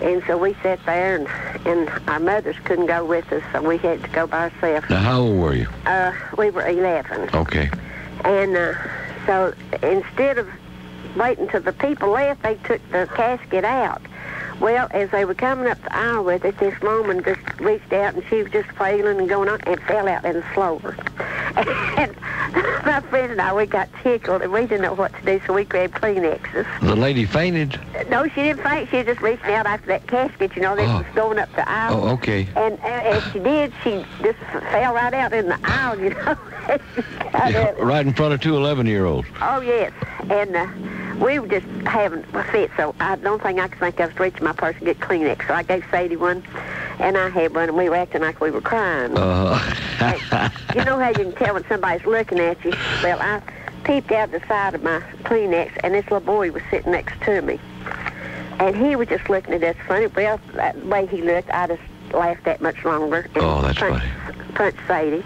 and so we sat there, and and our mothers couldn't go with us, so we had to go by ourselves. Now, how old were you? Uh, we were 11, Okay. and uh, so instead of waiting till the people left, they took the casket out. Well, as they were coming up the aisle with it, this woman just reached out and she was just flailing and going on and fell out in the floor. And my friend and I, we got tickled and we didn't know what to do, so we grabbed Kleenexes. The lady fainted. No, she didn't faint. She was just reaching out after that casket, you know, that Oh. was going up the aisle. Oh, okay. And uh, as she did, she just fell right out in the aisle, you know. Yeah, right in front of two 11-year-olds. Oh, yes. And uh, we were just having a fit, so I don't think I could think I was reaching my purse to get Kleenex. So I gave Sadie one, and I had one, and we were acting like we were crying. Uh, You know how you can tell when somebody's looking at you? Well, I peeped out the side of my Kleenex, and this little boy was sitting next to me. And he was just looking at us funny. Well, that way he looked, I just laughed that much longer. And Oh, that's punched, Punched Sadie.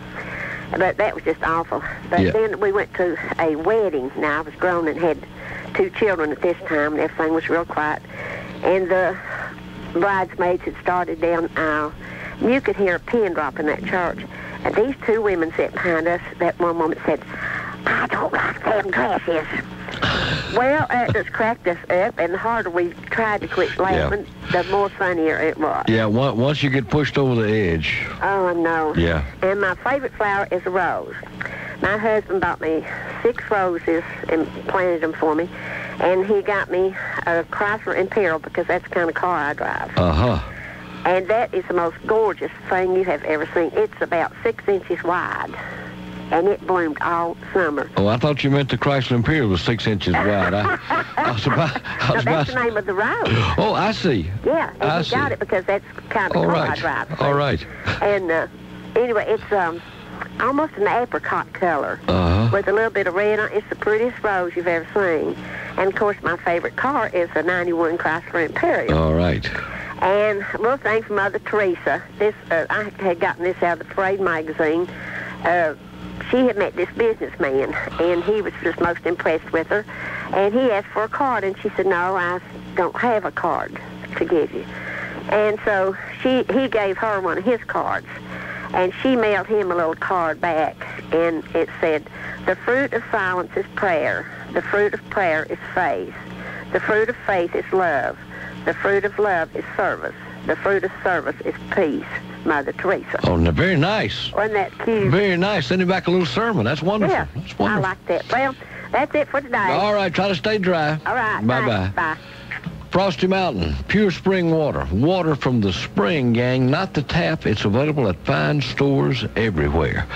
But that was just awful. But Yeah. then we went to a wedding. Now, I was grown and had two children at this time, and everything was real quiet. And the bridesmaids had started down the aisle. And you could hear a pin drop in that church. And these two women sat behind us. That one woman said, I don't like them dresses. well, it just cracked us up, and the harder we tried to quit laughing, the more funnier it was. yeah, on- once you get pushed over the edge. Oh, no. Yeah. And my favorite flower is a rose. My husband bought me six roses and planted them for me. And he got me a Chrysler Imperial because that's the kind of car I drive. Uh-huh. And that is the most gorgeous thing you have ever seen. It's about six inches wide. And it bloomed all summer. Oh, I thought you meant the Chrysler Imperial was six inches wide. I, I was about... I No, that's about the name of the rose. oh, I see. Yeah, and I he got it because that's the kind of All car I drive. All right. And uh, anyway, it's um, almost an apricot color Uh-huh. with a little bit of red on it. It's the prettiest rose you've ever seen. And of course, my favorite car is the 91 Chrysler Imperial. All right. And a little thing from Mother Teresa. This uh, I had gotten this out of the Parade magazine. Uh, she had met this businessman, and he was just most impressed with her. And he asked for a card, and she said, "No, I don't have a card to give you." And so she he gave her one of his cards, and she mailed him a little card back, and it said, "The fruit of silence is prayer. The fruit of prayer is faith. The fruit of faith is love. The fruit of love is service. The fruit of service is peace. Mother Teresa. Oh, now, very nice. Wasn't that cute? Very nice. Sending back a little sermon. That's wonderful. Yeah, That's wonderful. I like that. Well, that's it for today. All right, try to stay dry. All right. Bye-bye. thanks. Bye. Frosty Mountain, pure spring water. Water from the spring, gang, not the tap. It's available at fine stores everywhere.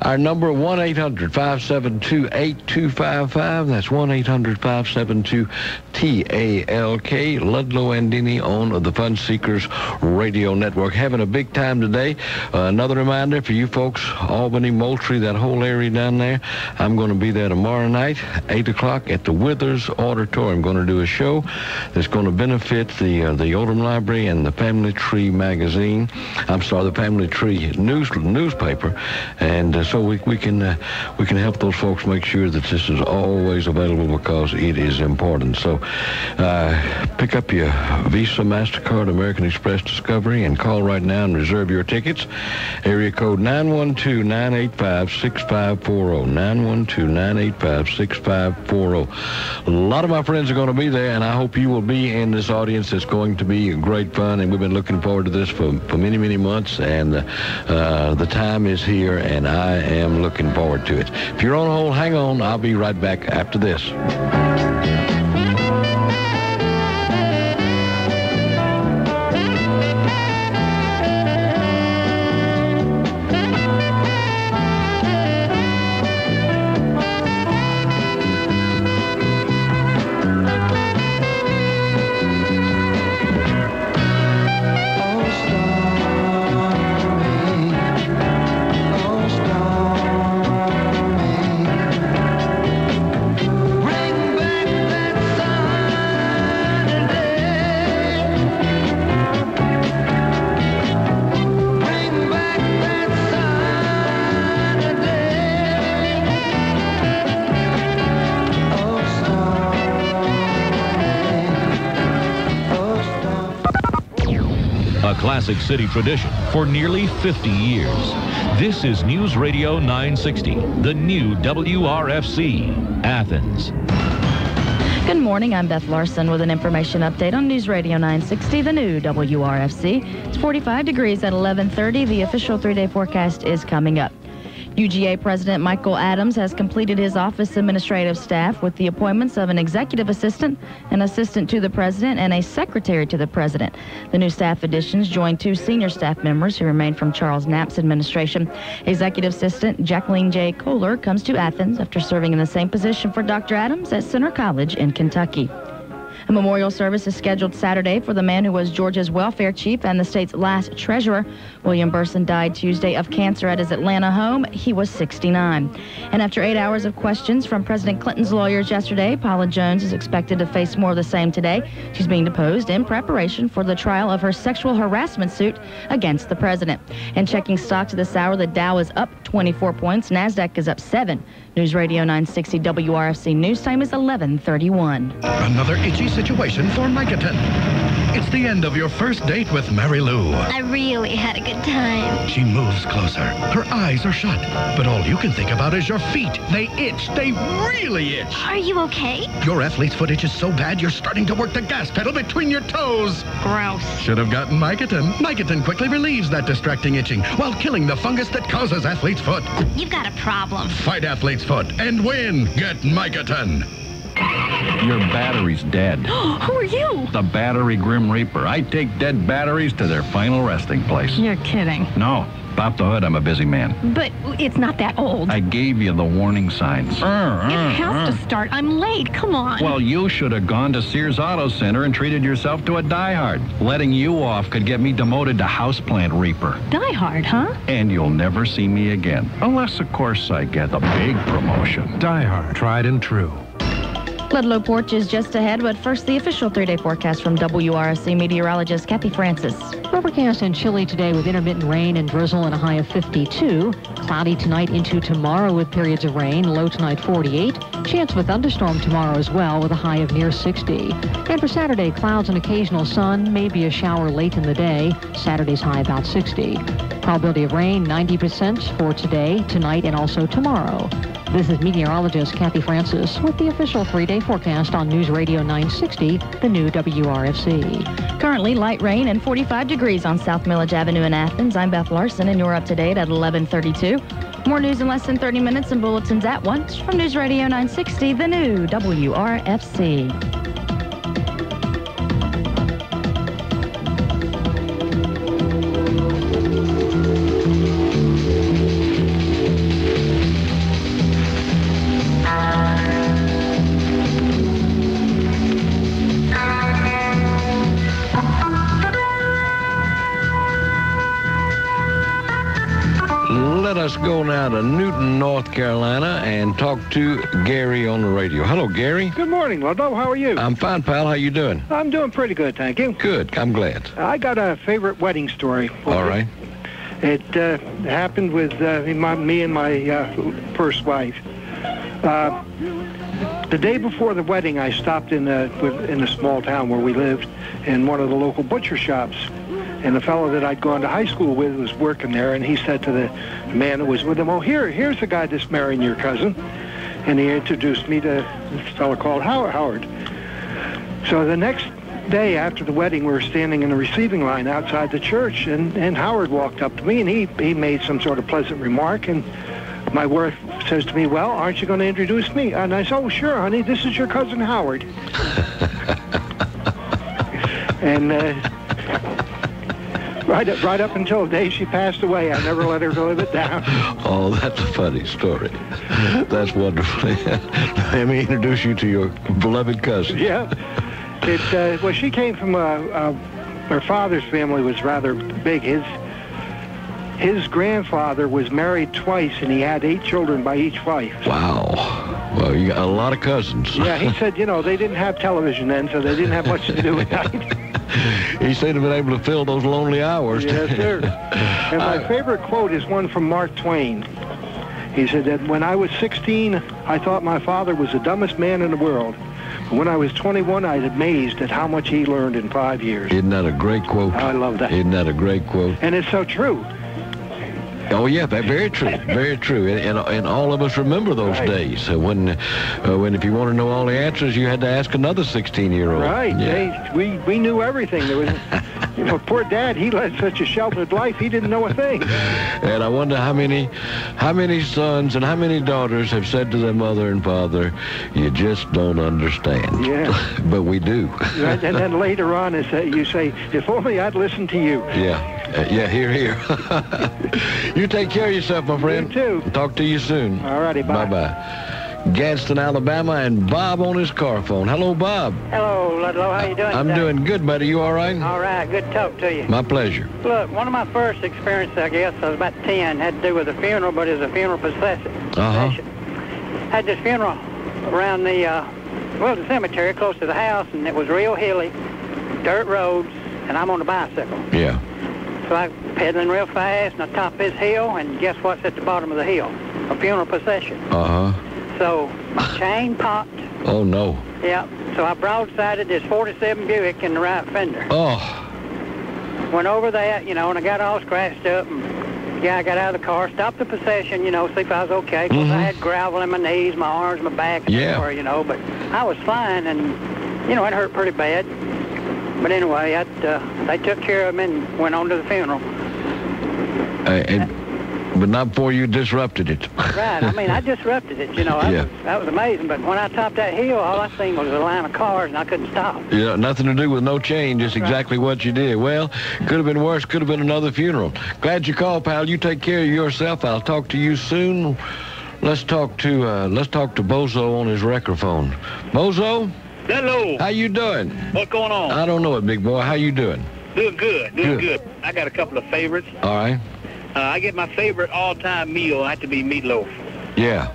Our number, 1-800-572-8255. That's 1-800-572-TALK. Ludlow and Denny on the Fun Seekers Radio Network. Having a big time today. Uh, another reminder for you folks, Albany, Moultrie, that whole area down there. I'm going to be there tomorrow night, 8 o'clock at the Withers Auditorium. I'm going to do a show that's going to benefit the uh, the Odom Library and the Family Tree magazine. I'm sorry, the Family Tree news newspaper, and uh, so we, we can uh, we can help those folks make sure that this is always available because it is important. So uh, pick up your Visa, Mastercard, American Express, Discovery, and call right now and reserve your tickets. Area code 912-985-6540. 912-985-6540. A lot of my friends are going to be there, and I hope you will be in this audience. It's going to be great fun, and we've been looking forward to this for, for many, many months, and uh, the time is here, and I am looking forward to it. If you're on hold, hang on. I'll be right back after this. Classic city tradition for nearly 50 years. This is News Radio 960, the new WRFC, Athens. Good morning. I'm Beth Larson with an information update on News Radio 960, the new WRFC. It's 45 degrees at 11:30. The official three-day forecast is coming up. UGA President Michael Adams has completed his office administrative staff with the appointments of an executive assistant, an assistant to the president, and a secretary to the president. The new staff additions join two senior staff members who remain from Charles Knapp's administration. Executive Assistant Jacqueline J. Kohler comes to Athens after serving in the same position for Dr. Adams at Centre College in Kentucky. A memorial service is scheduled Saturday for the man who was Georgia's welfare chief and the state's last treasurer. William Burson died Tuesday of cancer at his Atlanta home. He was 69. And after eight hours of questions from President Clinton's lawyers yesterday, Paula Jones is expected to face more of the same today. She's being deposed in preparation for the trial of her sexual harassment suit against the president. And checking stocks this hour, the Dow is up 24 points. NASDAQ is up 7. News Radio 960 WRFC News Time is 1131. Another itchy situation for Micatin. It's the end of your first date with Mary Lou. I really had a good time. She moves closer. Her eyes are shut. But all you can think about is your feet. They itch. They really itch. Are you okay? Your athlete's foot itches so bad you're starting to work the gas pedal between your toes. Gross. Should have gotten Micatin. Micatin quickly relieves that distracting itching while killing the fungus that causes athlete's foot. You've got a problem. Fight athlete's foot and win. Get Micatin. Your battery's dead. Who are you? The Battery Grim Reaper. I take dead batteries to their final resting place. You're kidding. No, pop the hood. I'm a busy man. But it's not that old. I gave you the warning signs. it has to start. I'm late. Come on. Well, you should have gone to Sears Auto Center and treated yourself to a diehard. Letting you off could get me demoted to houseplant reaper. Die hard, huh? And you'll never see me again. Unless, of course, I get the big promotion. Die Hard, tried and true. Ludlow Porch is just ahead, but first the official three-day forecast from WRFC meteorologist Kathy Francis. Overcast and chilly today with intermittent rain and drizzle and a high of 52. Cloudy tonight into tomorrow with periods of rain, low tonight 48. Chance of a thunderstorm tomorrow as well with a high of near 60. And for Saturday, clouds and occasional sun, maybe a shower late in the day. Saturday's high about 60. Probability of rain 90% for today, tonight, and also tomorrow. This is meteorologist Kathy Francis with the official three-day forecast on News Radio 960, the new WRFC. Currently, light rain and 45 degrees on South Milledge Avenue in Athens. I'm Beth Larson, and you're up to date at 1132. More news in less than 30 minutes and bulletins at once from News Radio 960, the new WRFC. To Newton, North Carolina, and talk to Gary on the radio. Hello, Gary. Good morning, Ludlow. How are you? I'm fine, pal. How you doing? I'm doing pretty good, thank you. Good. I'm glad. I got a favorite wedding story. All you. It uh, happened with uh, my, me and my uh, first wife. Uh, the day before the wedding, I stopped in a, in a small town where we lived in one of the local butcher shops. And the fellow that I'd gone to high school with was working there, and he said to the man who was with him, "Oh, here, here's the guy that's marrying your cousin." And he introduced me to this fellow called Howard. Howard. So the next day after the wedding, we were standing in the receiving line outside the church, and, and Howard walked up to me, and he, he made some sort of pleasant remark, and my wife says to me, well, aren't you going to introduce me? And I said, oh, sure, honey, this is your cousin Howard. and uh, right, up, right up until the day she passed away, I never let her live it down. Oh, that's a funny story. That's wonderful. Let me introduce you to your beloved cousin. Yeah. It, uh, well, she came from a, a, her father's family was rather big. His his grandfather was married twice, and he had eight children by each wife. Wow. Well, you got a lot of cousins. Yeah, he said, you know, they didn't have television then, so they didn't have much to do at night. he said have been able to fill those lonely hours. Yes, sir. And my uh, favorite quote is one from Mark Twain. He said that when I was 16, I thought my father was the dumbest man in the world. But when I was 21, I was amazed at how much he learned in five years. Isn't that a great quote? I love that. Isn't that a great quote? And it's so true. Oh yeah, that very true, very true, and, and, and all of us remember those days uh, when, uh, when if you want to know all the answers, you had to ask another 16-year-old. Right. Yeah. They, we, we knew everything. There was, you know, poor dad, he led such a sheltered life, he didn't know a thing. And I wonder how many, how many sons and how many daughters have said to their mother and father, "You just don't understand." Yeah. but we do. And then later on, is you say, if only I'd listened to you. Yeah. Uh, yeah, here, here. you take care of yourself, my friend. You too. Talk to you soon. All righty, bye. Bye-bye. Gadsden, Alabama, and Bob on his car phone. Hello, Bob. Hello, Ludlow. How you doing I'm today? doing good, buddy. You all right? All right. Good talk to you. My pleasure. Look, one of my first experiences, I guess, I was about 10, had to do with a funeral, but it was a funeral procession. Uh-huh. Had this funeral around the, uh, well, the cemetery close to the house, and it was real hilly, dirt roads, and I'm on a bicycle. Yeah. So I pedaling real fast, and I top this hill, and guess what's at the bottom of the hill? A funeral procession. Uh-huh. So my chain popped. Oh, no. Yeah. So I broadsided this 47 Buick in the right fender. Oh. Went over that, you know, and I got all scratched up. And yeah, I got out of the car, stopped the procession, you know, see if I was okay. 'cause I had gravel in my knees, my arms, my back, and Mm-hmm. Yeah. everywhere, you know. But I was fine, and you know, it hurt pretty bad. But anyway, that, uh, they took care of him and went on to the funeral. Uh, and, but not before you disrupted it. Right. I mean, I disrupted it, you know. That, Yeah. was, that was amazing. But when I topped that hill, all I seen was a line of cars, and I couldn't stop. You know, nothing to do with no change, just exactly what you did. Well, could have been worse, could have been another funeral. Glad you called, pal. You take care of yourself. I'll talk to you soon. Let's talk to uh, let's talk to Bozo on his record phone. Bozo, Hello. how you doing? What's going on? I don't know it, big boy. How you doing? Doing good. Doing Good. good. I got a couple of favorites. All right. Uh, I get my favorite all-time meal had to be meatloaf. Yeah.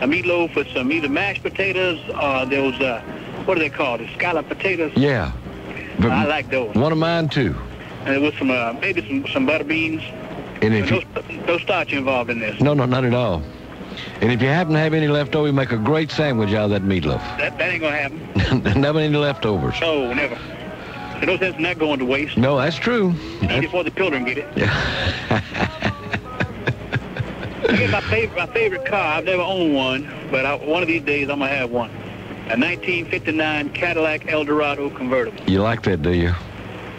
A meatloaf with some either mashed potatoes or those uh, what are they called? The scallop potatoes. Yeah. But I like those. One of mine too. And with some uh, maybe some some butter beans. And if no, you, no starch involved in this. no, no, not at all. And if you happen to have any left over, you make a great sandwich out of that meatloaf. That that ain't gonna happen. Never any leftovers. No, never. No sense in that going to waste. No, that's true. Eat it before the children get it. Get my favorite my favorite car. I've never owned one, but I, one of these days I'm gonna have one. A 1959 Cadillac Eldorado convertible. You like that, do you?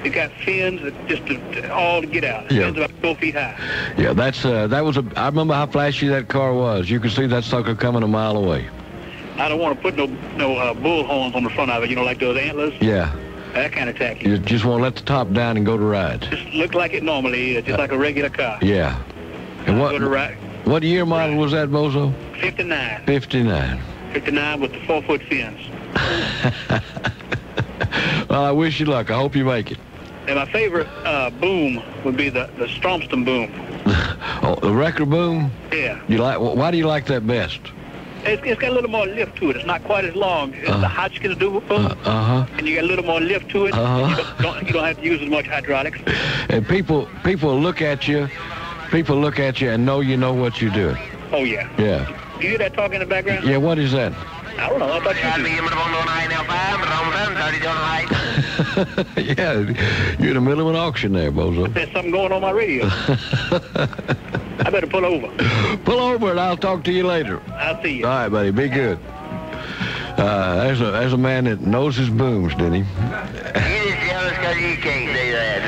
It got fins that just to, all to get out. Yeah. Fins about four feet high. Yeah, that's uh, that was a. I remember how flashy that car was. You could see that sucker coming a mile away. I don't want to put no no uh, bull horns on the front of it. You know, like those antlers. Yeah, That kind of tacky. you just want to let the top down and go to ride. Just look like it normally is, just like a regular car. Yeah. And Go to what ride. what year model was that, Bozo? 59. 59. 59 with the four foot fins. Well, I wish you luck. I hope you make it. And my favorite uh, boom would be the the Stromston boom. Oh, the record boom. Yeah. You like? Why do you like that best? It's, it's got a little more lift to it. It's not quite as long as Uh. the Hodgkins do boom, Uh huh. and you got a little more lift to it. Uh-huh. You, don't, don't, you don't have to use as much hydraulics. And people people look at you. People look at you and know you know what you're doing. Oh yeah. Yeah. Do you hear that talk in the background? Yeah. What is that? I don't know. I thought you did. yeah. You're in the middle of an auction there, Bozo. There's something going on my radio. I better pull over. Pull over and I'll talk to you later. I'll see you. All right, buddy. Be good. Uh, there's a there's a man that knows his booms, didn't he? you can't do that,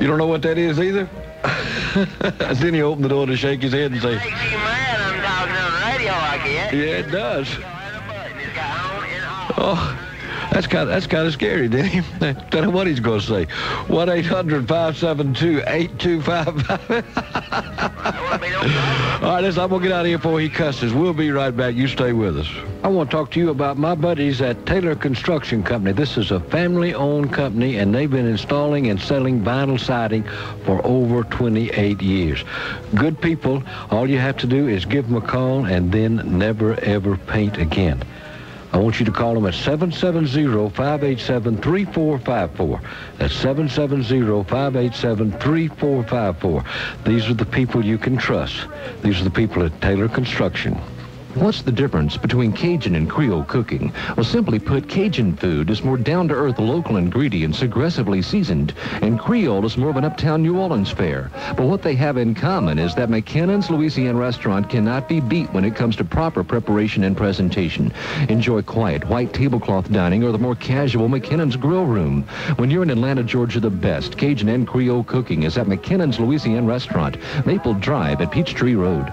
You don't know what that is either? then he opened the door to shake his head and say, "Makes you I'm talking on the radio like that. Yeah, it does. Oh, that's kind of, that's kind of scary, didn't he? Don't know what he's going to say. 1-800-572-8255. All right, listen, I'm going to get out of here before he cusses. We'll be right back. You stay with us. I want to talk to you about my buddies at Taylor Construction Company. This is a family-owned company, and they've been installing and selling vinyl siding for over 28 years. Good people. All you have to do is give them a call and then never, ever paint again. I want you to call them at 770-587-3454. That's 770-587-3454. These are the people you can trust. These are the people at Taylor Construction. What's the difference between Cajun and Creole cooking? Well, simply put, Cajun food is more down-to-earth local ingredients aggressively seasoned, and Creole is more of an uptown New Orleans fare. But what they have in common is that McKinnon's Louisiana restaurant cannot be beat when it comes to proper preparation and presentation. Enjoy quiet, white tablecloth dining or the more casual McKinnon's Grill Room. When you're in Atlanta, Georgia, the best Cajun and Creole cooking is at McKinnon's Louisiana restaurant, Maple Drive at Peachtree Road.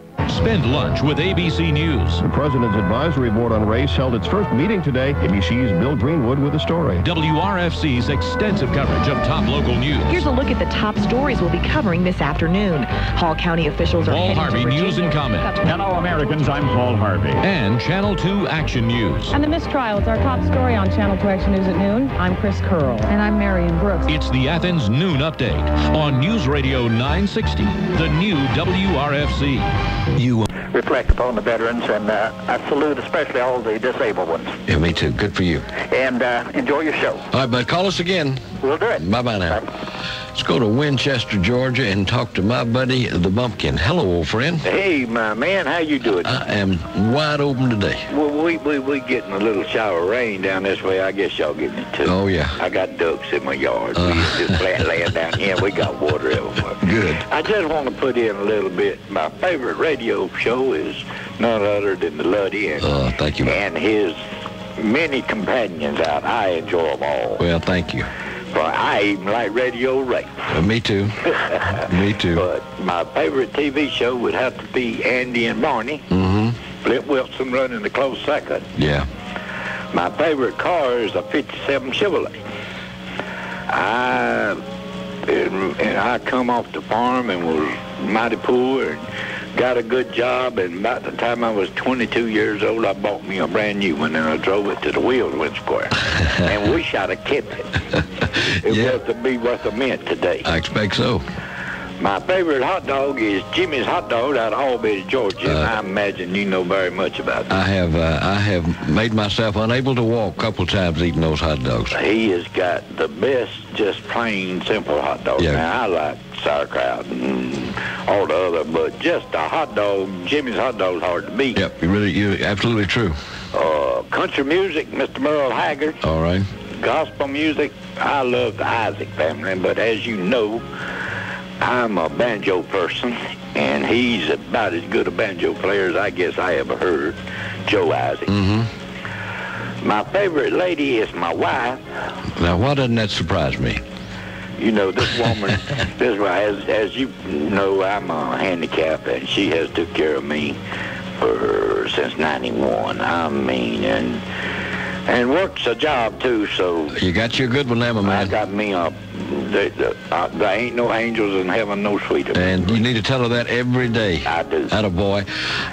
Spend lunch with ABC News. The President's Advisory Board on Race held its first meeting today. ABC's Bill Greenwood with the story. WRFC's extensive coverage of top local news. Here's a look at the top stories we'll be covering this afternoon. Hall County officials are Paul Harvey to News and Comment. Hello, Americans. I'm Paul Harvey. And Channel 2 Action News. And the mistrial is our top story on Channel 2 Action News at noon. I'm Chris Curl. And I'm Marion Brooks. It's the Athens Noon Update on News Radio 960, the new WRFC. You. reflect upon the veterans, and uh, I salute especially all the disabled ones. Yeah, me too. Good for you. And uh, enjoy your show. All right, bud, call us again. We'll do it. Bye-bye now. Let's go to Winchester, Georgia, and talk to my buddy, the Bumpkin. Hello, old friend. Hey, my man, how you doing? I am wide open today. Well, we, we, we getting a little shower of rain down this way. I guess y'all getting it too. Oh, yeah. I got ducks in my yard. Uh. we just flat land down here. We got water everywhere. Good. I just want to put in a little bit. My favorite radio show is none other than the Luddy and, Uh, thank you. and his many companions out. I enjoy them all. Well, thank you. For I even like Radio Ray. Uh, me too. me too. But my favorite TV show would have to be Andy and Barney. Mm-hmm. Flip Wilson running the close second. Yeah. My favorite car is a 57 Chevrolet. I and, and I come off the farm and was mighty poor and got a good job. And about the time I was 22 years old, I bought me a brand new one and I drove it to the Wheelwood Square. and wish I'd have kept it. It Yeah. was to be worth a mint today. I expect so. My favorite hot dog is Jimmy's Hot Dog out of Albany, Georgia. and I imagine you know very much about that. I have uh, I have made myself unable to walk a couple times eating those hot dogs. He has got the best, just plain simple hot dog. Yeah. Now I like sauerkraut and all the other, but just a hot dog, Jimmy's hot dog's hard to beat. Yep, you really, you absolutely true. Uh, country music, Mr. Merle Haggard. All right. gospel music, I love the Isaac family, but as you know, I'm a banjo person, and he's about as good a banjo player as I guess I ever heard, Joe Isaac. Mm-hmm. My favorite lady is my wife. Now, why doesn't that surprise me? You know, this woman, this as as you know, I'm a handicap, and she has took care of me for since '91. I mean, and and works a job too. So You got you a good one there, my I got me a. There, there, uh, there ain't no angels in heaven, no sweeter. And you need to tell her that every day. I do. Atta boy.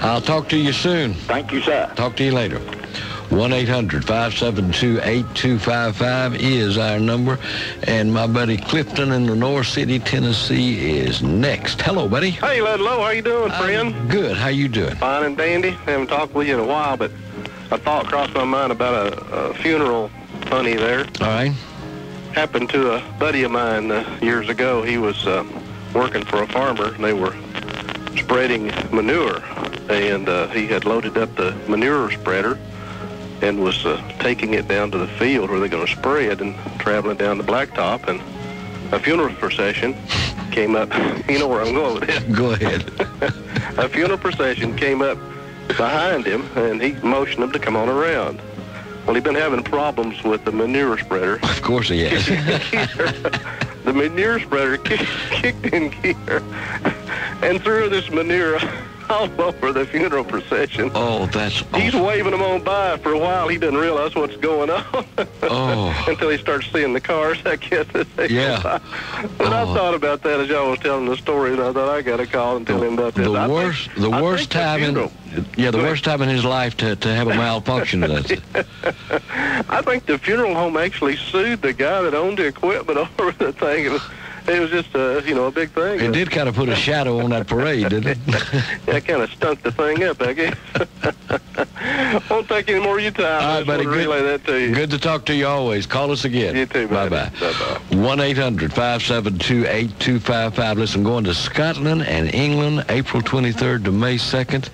I'll talk to you soon. Thank you, sir. Talk to you later. 1-800-572-8255 is our number. And my buddy Clifton in Lenoir City, Tennessee is next. Hello, buddy. Hey, Ludlow, how you doing, friend? Good. How you doing? Fine and dandy. Haven't talked with you in a while, but a thought crossed my mind about a, a funeral funny there. All right. Happened to a buddy of mine uh, years ago. He was uh, working for a farmer, and they were spreading manure, and uh, he had loaded up the manure spreader and was uh, taking it down to the field where they're going to spray it and traveling down the blacktop, and a funeral procession came up. You know where I'm going with this. Go ahead. a funeral procession came up behind him, and he motioned them to come on around. Well, he's been having problems with the manure spreader. Of course he has. the manure spreader kicked in gear and threw this manure all over the funeral procession. Oh, that's He's waving them on by for a while. He doesn't realize what's going on Oh. until he starts seeing the cars, I guess. as they go Yeah. But I thought oh. about that as y'all was telling the story, and I thought I got to call and tell him about this. The I think- worst, the I worst think the time in, yeah, the worst time in his life to, to have a malfunction. That's I think the funeral home actually sued the guy that owned the equipment over the thing. It was, just a, you know, a big thing. It did kind of put a shadow on that parade, didn't it? That kind of stunk the thing up, I guess. Won't take any more of your time. All right, buddy. Good, to relay that to you. good to talk to you always. Call us again. You too, Bye buddy. bye. Bye-bye. 1 800 572 8255. Listen, going to Scotland and England April 23rd to May 2nd.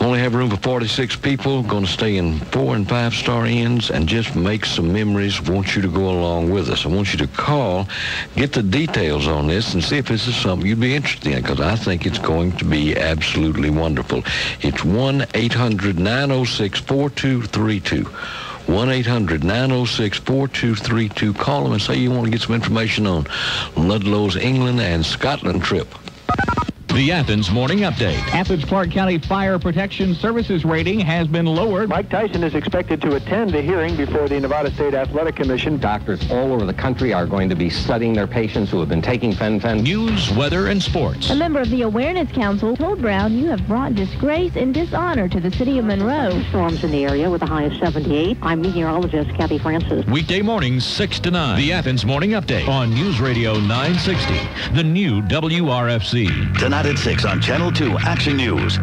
Only have room for 46 people. Going to stay in four and five star inns and just make some memories. Want you to go along with us. I want you to call, get the details on this, and see if this is something you'd be interested in because I think it's going to be absolutely wonderful. It's 1 800 906 4232. 1-800-906-4232. Call them and say you want to get some information on Ludlow's England and Scotland trip. The Athens Morning Update. Athens Clarke County Fire Protection Services rating has been lowered. Mike Tyson is expected to attend the hearing before the Nevada State Athletic Commission. Doctors all over the country are going to be studying their patients who have been taking fen-phen. News, weather, and sports. A member of the Awareness Council told Brown you have brought disgrace and dishonor to the city of Monroe. Storms in the area with a high of 78. I'm meteorologist Kathy Francis. Weekday mornings, 6 to 9. The Athens Morning Update on News Radio 960. The new WRFC. Tonight at 6 on Channel 2 Action News.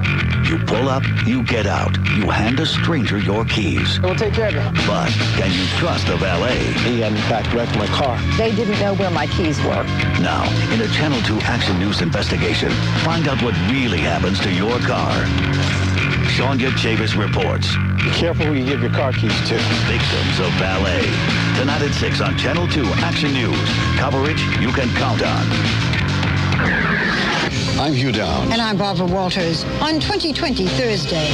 You pull up, you get out. You hand a stranger your keys. We'll take care of it. But can you trust the valet? He had in fact wrecked my car. They didn't know where my keys were. Now, in a Channel 2 Action News investigation, find out what really happens to your car. Sean Chavis reports. Be careful who you give your car keys to. Victims of ballet. Tonight at 6 on Channel 2 Action News. Coverage you can count on. I'm Hugh Downs. And I'm Barbara Walters. On 2020 Thursday.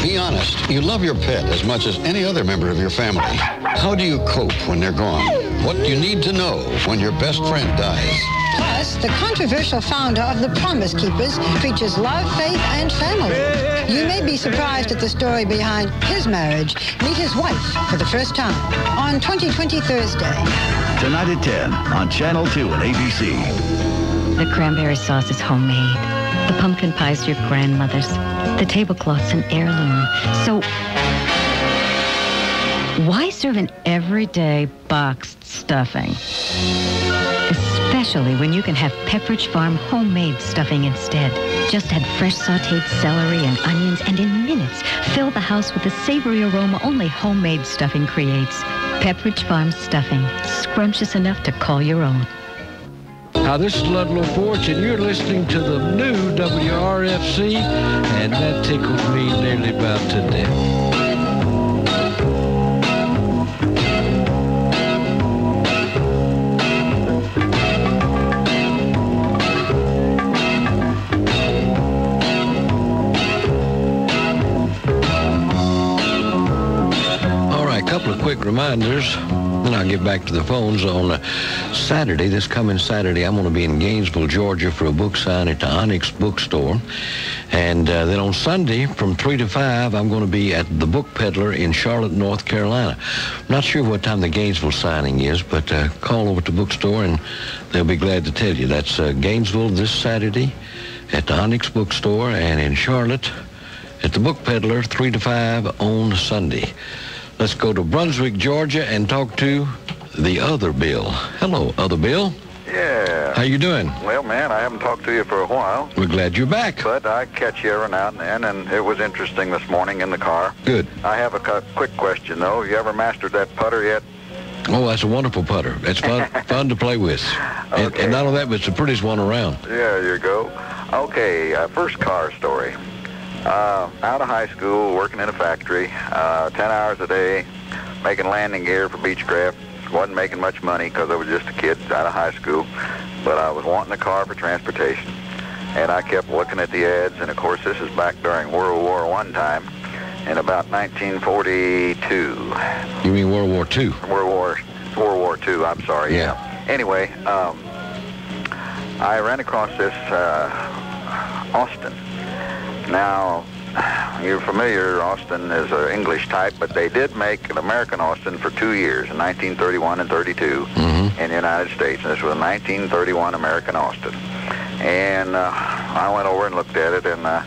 Be honest, you love your pet as much as any other member of your family. How do you cope when they're gone? What do you need to know when your best friend dies. Plus, the controversial founder of the Promise Keepers preaches love, faith, and family. You may be surprised at the story behind his marriage. Meet his wife for the first time on 2020 Thursday. Tonight at 10 on Channel 2 and ABC. The cranberry sauce is homemade. The pumpkin pie's your grandmother's. The tablecloth's an heirloom. So why serve an everyday boxed stuffing? Especially when you can have Pepperidge Farm homemade stuffing instead. Just add fresh sauteed celery and onions and in minutes fill the house with the savory aroma only homemade stuffing creates. Pepperidge Farm stuffing, scrumptious enough to call your own. Now, this is Ludlow Porch, and you're listening to the new WRFC, and that tickled me nearly about to death. all right couple of quick reminders. Then I'll get back to the phones on uh, Saturday, this coming Saturday. I'm going to be in Gainesville, Georgia for a book sign at the Onyx Bookstore. And uh, then on Sunday from 3 to 5, I'm going to be at the Book Peddler in Charlotte, North Carolina. I'm Not sure what time the Gainesville signing is, but uh, call over to the bookstore and they'll be glad to tell you. That's uh, Gainesville this Saturday at the Onyx Bookstore and in Charlotte at the Book Peddler 3 to 5 on Sunday. Let's go to Brunswick, Georgia, and talk to the other Bill. Hello, other Bill. Yeah. How you doing? Well, man, I haven't talked to you for a while. We're glad you're back. But I catch you every now and then, and it was interesting this morning in the car. Good. I have a cu- quick question, though. You ever mastered that putter yet? Oh, that's a wonderful putter. That's fun, fun to play with. And, and not only that, but it's the prettiest one around. Yeah, you go. Okay, uh, first car story. Uh, out of high school, working in a factory, uh, 10 hours a day, making landing gear for Beechcraft. Wasn't making much money because I was just a kid out of high school, but I was wanting a car for transportation. And I kept looking at the ads, and of course this is back during World War One time, in about 1942. You mean World War II? World War World War II. I'm sorry. Yeah. Anyway, um, I ran across this uh, Austin. Now, you're familiar. Austin is an English type, but they did make an American Austin for two years, in 1931 and 32, in the United States. And this was a 1931 American Austin. And uh, I went over and looked at it, and uh,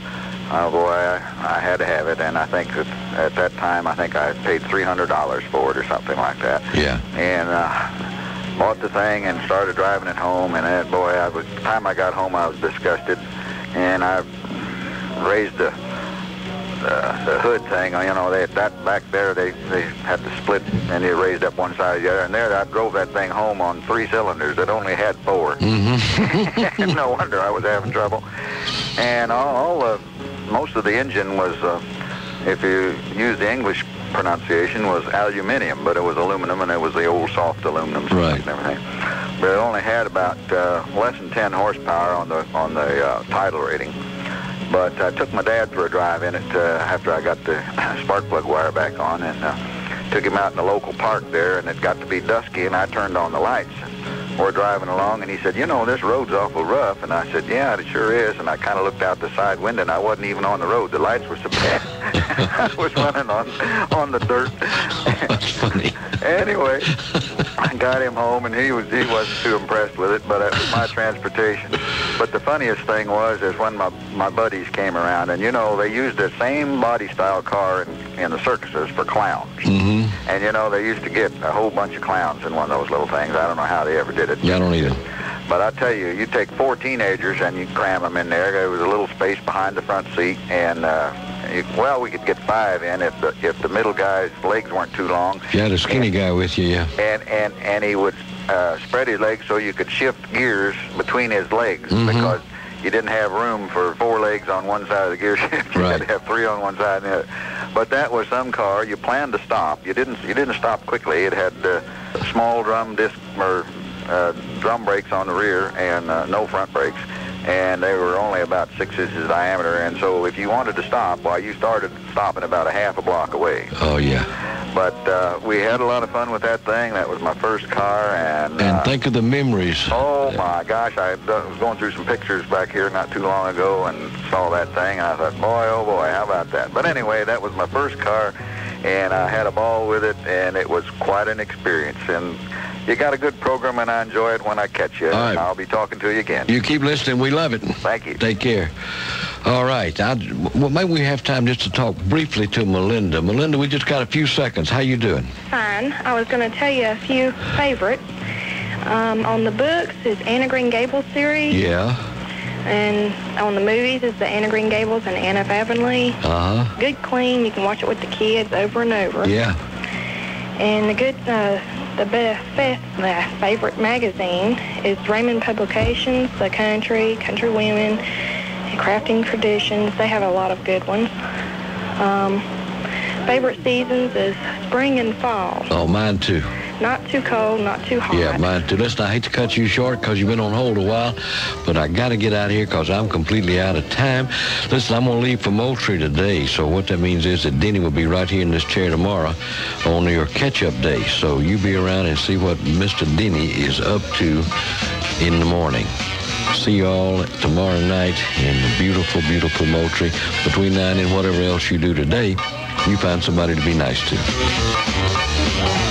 oh boy, I, I had to have it. And I think that at that time, I think I paid $300 for it or something like that. Yeah. And uh, bought the thing and started driving it home. And uh, boy, I was, the time I got home, I was disgusted. And I raised the uh, the hood thing, you know, they that back there they they had to split and they raised up one side or the other. And there I drove that thing home on three cylinders that only had 4 Mm-hmm. no wonder I was having trouble. And all, all the most of the engine was, uh, if you use the English pronunciation, was aluminium, but it was aluminum and it was the old soft aluminum Right. and everything. But it only had about uh, less than 10 horsepower on the on the uh, tidal rating. But I took my dad for a drive in it uh, after I got the spark plug wire back on and uh, took him out in the local park there and it got to be dusky and I turned on the lights. We're driving along and he said, you know, this road's awful rough. And I said, yeah, it sure is. And I kind of looked out the side window and I wasn't even on the road. The lights were so bad. I was running on, on the dirt. That's funny. Anyway, I got him home, and he was he wasn't too impressed with it, but it was my transportation. But the funniest thing was is when my my buddies came around, and you know they used the same body style car in, in the circuses for clowns, Mm-hmm. and you know they used to get a whole bunch of clowns in one of those little things. I don't know how they ever did it. Yeah, I don't either. But I tell you, you take four teenagers and you cram them in there. There was a little space behind the front seat, and uh, you, well, we could get five in if the if the middle guy's legs weren't too long. You had a skinny guy with you, yeah. And and and he would uh, spread his legs so you could shift gears between his legs Mhm. because you didn't have room for four legs on one side of the gear shift. You had to have three on one side and the other. But that was some car. You planned to stop. You didn't. You didn't stop quickly. It had uh, small drum disc or uh, drum brakes on the rear and uh, no front brakes. And they were only about six inches diameter. And so if you wanted to stop, well, you started stopping about a half a block away. Oh, yeah. But uh, we had a lot of fun with that thing. That was my first car, and And uh, think of the memories. oh my gosh, I was going through some pictures back here not too long ago and saw that thing, and I thought, boy, oh boy, how about that? But anyway, that was my first car, and I had a ball with it, and it was quite an experience. And you got a good program, and I enjoy it when I catch you. All right. I'll be talking to you again. You keep listening. We love it. Thank you. Take care. All right. I, well, maybe we have time just to talk briefly to Melinda. Melinda, we just got a few seconds. How you doing? Fine. I was going to tell you a few favorites. Um, on the books is Anne of Green Gables series, Yeah. And on the movies is the Anne of Green Gables and Anne of Avonlea. Uh-huh. Good, clean. You can watch it with the kids over and over. Yeah. And the good, uh, the best, best my favorite magazine is Reiman Publications, The Country, Country Women, and Crafting Traditions. They have a lot of good ones. Um, favorite seasons is spring and fall. Oh, mine too. Not too cold, not too hot. Yeah, mine too. Listen, I hate to cut you short because you've been on hold a while, but I got to get out of here because I'm completely out of time. Listen, I'm going to leave for Moultrie today, so what that means is that Denny will be right here in this chair tomorrow on your catch-up day. So you be around and see what Mr. Denny is up to in the morning. See you all tomorrow night in the beautiful, beautiful Moultrie. Between nine and whatever else you do today, you find somebody to be nice to.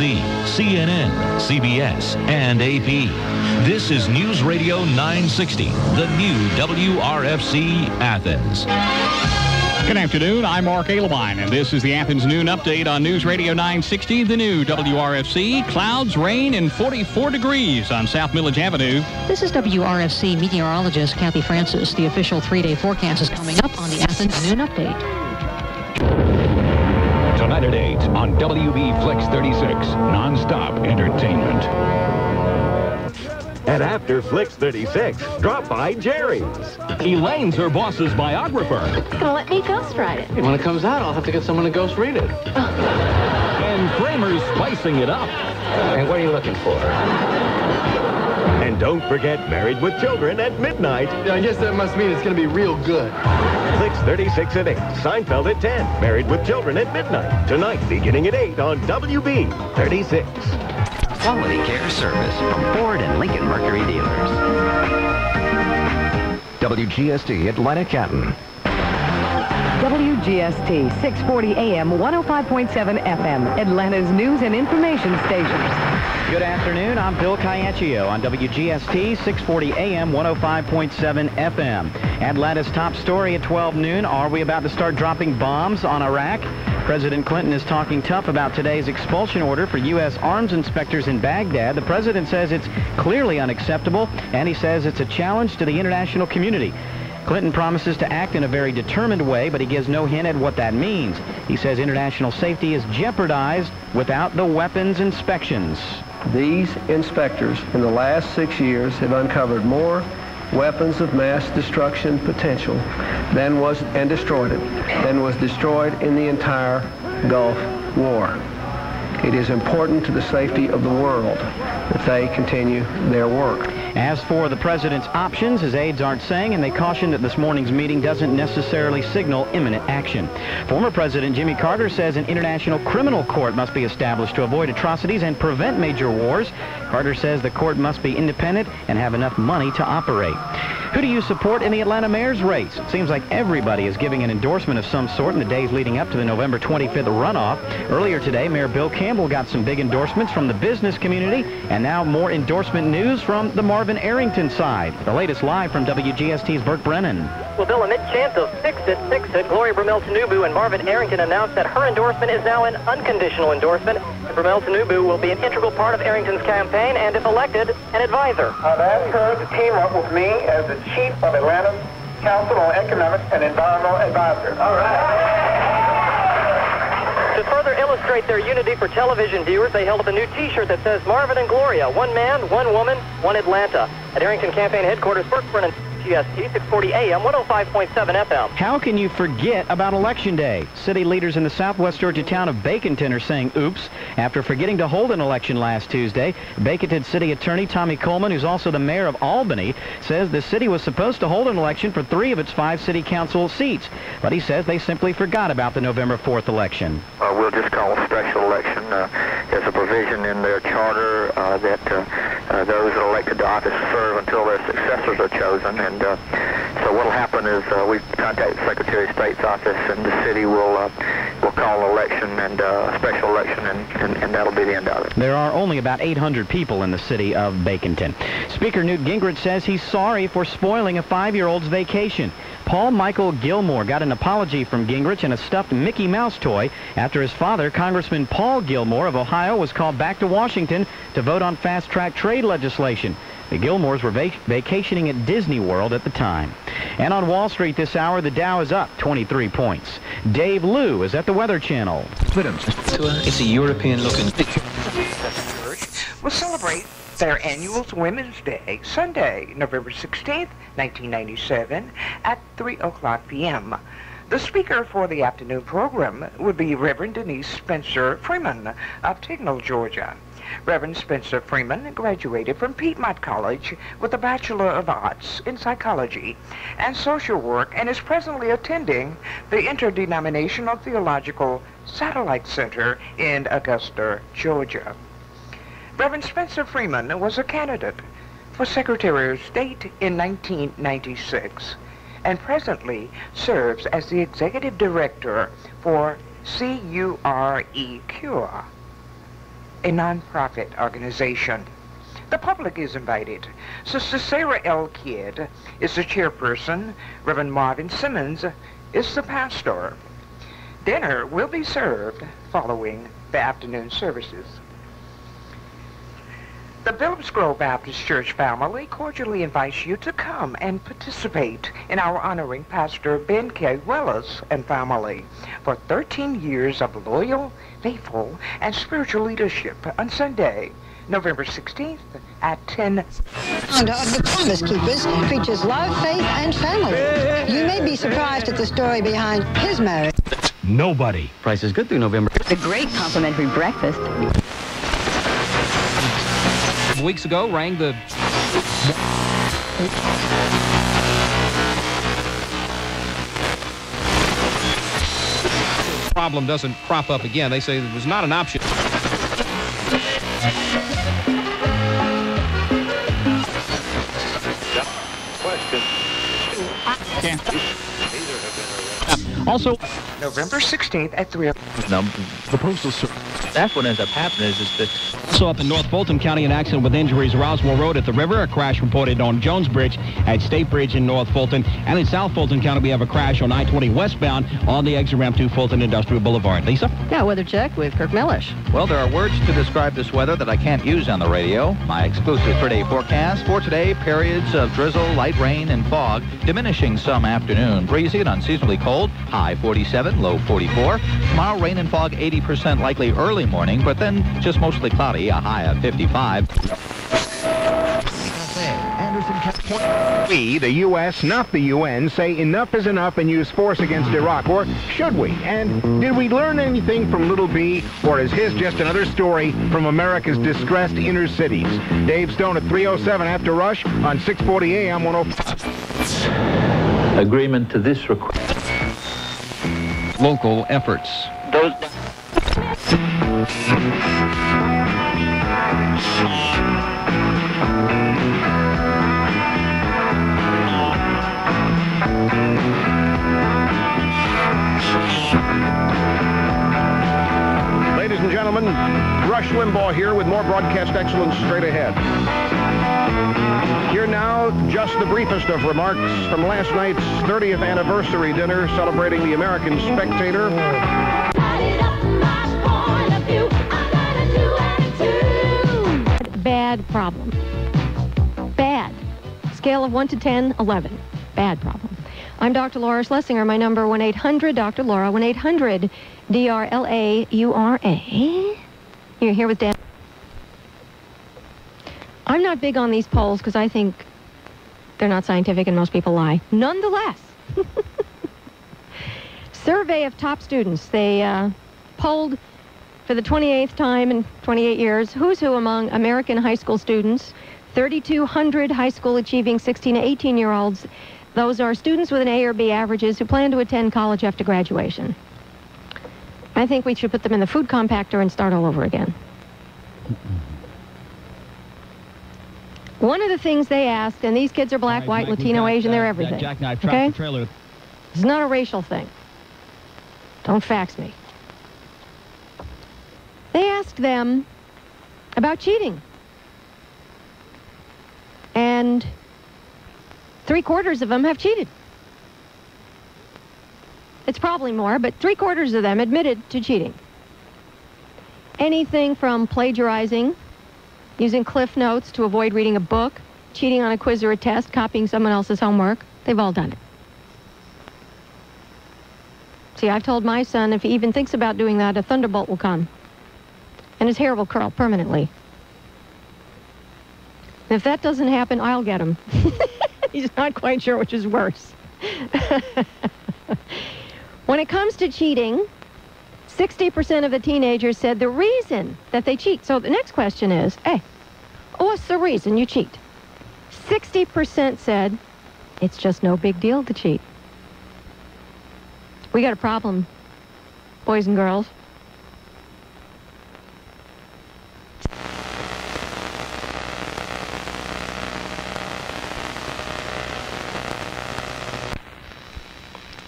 Of CNN, CBS, and AP. This is News Radio 960, the new WRFC Athens. Good afternoon. I'm Mark Alemine, and this is the Athens Noon Update on News Radio 960, the new WRFC. Clouds, rain, and 44 degrees on South Milledge Avenue. This is WRFC meteorologist Kathy Francis. The official three-day forecast is coming up on the Athens Noon Update. Tonight at 8 on WB Flex 36, nonstop entertainment. And after Flicks 36, drop by Jerry's. Elaine's her boss's biographer. Gonna let me ghostwrite it. When it comes out, I'll have to get someone to ghost read it. Oh. and Kramer's spicing it up. And what are you looking for? And don't forget Married with Children at midnight. I guess that must mean it's going to be real good. Flicks 36 at 8, Seinfeld at 10, Married with Children at midnight. Tonight, beginning at 8 on WB 36. Quality care service from Ford and Lincoln Mercury dealers. WGST Atlanta Canton. WGST 640 AM 105.7 FM, Atlanta's news and information station. Good afternoon. I'm Bill Caiaccio on WGST 640 AM 105.7 FM. Atlanta's top story at 12 noon. Are we about to start dropping bombs on Iraq? President Clinton is talking tough about today's expulsion order for U.S. arms inspectors in Baghdad. The president says it's clearly unacceptable, and he says it's a challenge to the international community. Clinton promises to act in a very determined way, but he gives no hint at what that means. He says international safety is jeopardized without the weapons inspections. These inspectors in the last six years have uncovered more weapons of mass destruction potential than was and destroyed it than was destroyed in the entire Gulf War. It is important to the safety of the world that they continue their work. As for the president's options, his aides aren't saying, and they caution that this morning's meeting doesn't necessarily signal imminent action. Former President Jimmy Carter says an international criminal court must be established to avoid atrocities and prevent major wars. Carter says the court must be independent and have enough money to operate. Who do you support in the Atlanta mayor's race? It seems like everybody is giving an endorsement of some sort in the days leading up to the November 25th runoff. Earlier today, Mayor Bill Campbell got some big endorsements from the business community, and now more endorsement news from the Marvin Arrington side. The latest live from WGST's Burt Brennan. Well, Bill, amid chants of fix it, fix it, Gloria Bromell Tinubu and Marvin Arrington announced that her endorsement is now an unconditional endorsement. And Brumel Tanubu will be an integral part of Arrington's campaign and, if elected, an advisor. I've asked her to team up with me as the chief of Atlanta's Council on Economic and Environmental Advisors. All right. To further illustrate their unity for television viewers, they held up a new T-shirt that says Marvin and Gloria, one man, one woman, one Atlanta. At Arrington Campaign Headquarters, Burt Brennan, GST 640 AM, 105.7 FM. How can you forget about Election Day? City leaders in the southwest Georgia town of Baconton are saying oops after forgetting to hold an election last Tuesday. Baconton City Attorney Tommy Coleman, who's also the mayor of Albany, says the city was supposed to hold an election for three of its five city council seats, but he says they simply forgot about the November 4th election. Uh, we'll just call a special election. Uh, there's a provision in their charter uh, that uh, those elected to office serve until their successors are chosen, and so what'll happen is we contact the Secretary of State's office, and the city will will call an election and a special election, and, and, and that'll be the end of it. There are only about 800 people in the city of Baconton. Speaker Newt Gingrich says he's sorry for spoiling a five-year-old's vacation. Paul Michael Gillmor got an apology from Gingrich and a stuffed Mickey Mouse toy after his father, Congressman Paul Gillmor of Ohio, was called back to Washington to vote on fast-track trade legislation. The Gillmors were vac vacationing at Disney World at the time. And on Wall Street this hour, the Dow is up 23 points. Dave Liu is at the Weather Channel. It's a European-looking We'll celebrate their annual Women's Day, Sunday, November 16th, 1997, at 3 o'clock p.m. The speaker for the afternoon program would be Reverend Denise Spencer Freeman of Georgia. Reverend Spencer Freeman graduated from Piedmont College with a Bachelor of Arts in Psychology and Social Work and is presently attending the Interdenominational Theological Satellite Center in Augusta, Georgia. Reverend Spencer Freeman was a candidate for Secretary of State in 1996 and presently serves as the Executive Director for CURE a nonprofit organization. The public is invited. Sister Sarah L. Kidd is the chairperson. Reverend Marvin Simmons is the pastor. Dinner will be served following the afternoon services. The Phillips Grove Baptist Church family cordially invites you to come and participate in our honoring Pastor Ben K. Willis and family for 13 years of loyal, faithful, and spiritual leadership on Sunday, November 16th at 10. Founder of the Promise Keepers features love, faith, and family. You may be surprised at the story behind his marriage. Nobody. Price is good through November. The great complimentary breakfast. Weeks ago, rang the problem doesn't crop up again. They say it was not an option. Also, November 16th at 3 Now, the Postal Service. That's what ends up happening is, is that also up in North Fulton County, an accident with injuries. Roswell Road at the river. A crash reported on Jones Bridge at State Bridge in North Fulton. And in South Fulton County, we have a crash on I-20 westbound on the exit ramp to Fulton Industrial Boulevard. Lisa? Yeah, weather check with Kirk Mellish. Well, there are words to describe this weather that I can't use on the radio. My exclusive three-day forecast for today, periods of drizzle, light rain, and fog, diminishing some afternoon. Breezy and unseasonably cold, high 47, low 44. Tomorrow, rain and fog 80% likely early morning, but then just mostly cloudy, a high of 55. We, the U.S., not the UN, say enough is enough and use force against Iraq, or should we? And did we learn anything from Little B, or is his just another story from America's distressed inner cities? Dave Stone at 307 after Rush on 640 AM 105. Agreement to this request. Local efforts. Those Rush Limbaugh here with more broadcast excellence straight ahead. Here now, just the briefest of remarks from last night's 30th anniversary dinner celebrating the American Spectator. Bad problem. Bad. Scale of 1 to 10, 11. Bad problem. I'm Dr. Laura Schlesinger. My number 1-800-Dr. Laura, 1-800-D-R-L-A-U-R-A. You're here with Dan. I'm not big on these polls because I think they're not scientific and most people lie. Nonetheless, survey of top students. They uh, polled for the 28th time in 28 years who's who among American high school students. 3,200 high school achieving 16 to 18 year olds. Those are students with an A or B averages who plan to attend college after graduation. I think we should put them in the food compactor and start all over again. One of the things they asked, and these kids are black, white, Jack, Latino, got, Asian, uh, they're everything. Jackknife okay? tractor trailer. It's not a racial thing. Don't fax me. They asked them about cheating. And three quarters of them have cheated. It's probably more, but three quarters of them admitted to cheating. Anything from plagiarizing, using cliff notes to avoid reading a book, cheating on a quiz or a test, copying someone else's homework. They've all done it. See, I've told my son if he even thinks about doing that, a thunderbolt will come. And his hair will curl permanently. And if that doesn't happen, I'll get him. He's not quite sure which is worse. when it comes to cheating, 60% of the teenagers said the reason that they cheat. So the next question is, hey, what's the reason you cheat? 60% said it's just no big deal to cheat. We got a problem, boys and girls.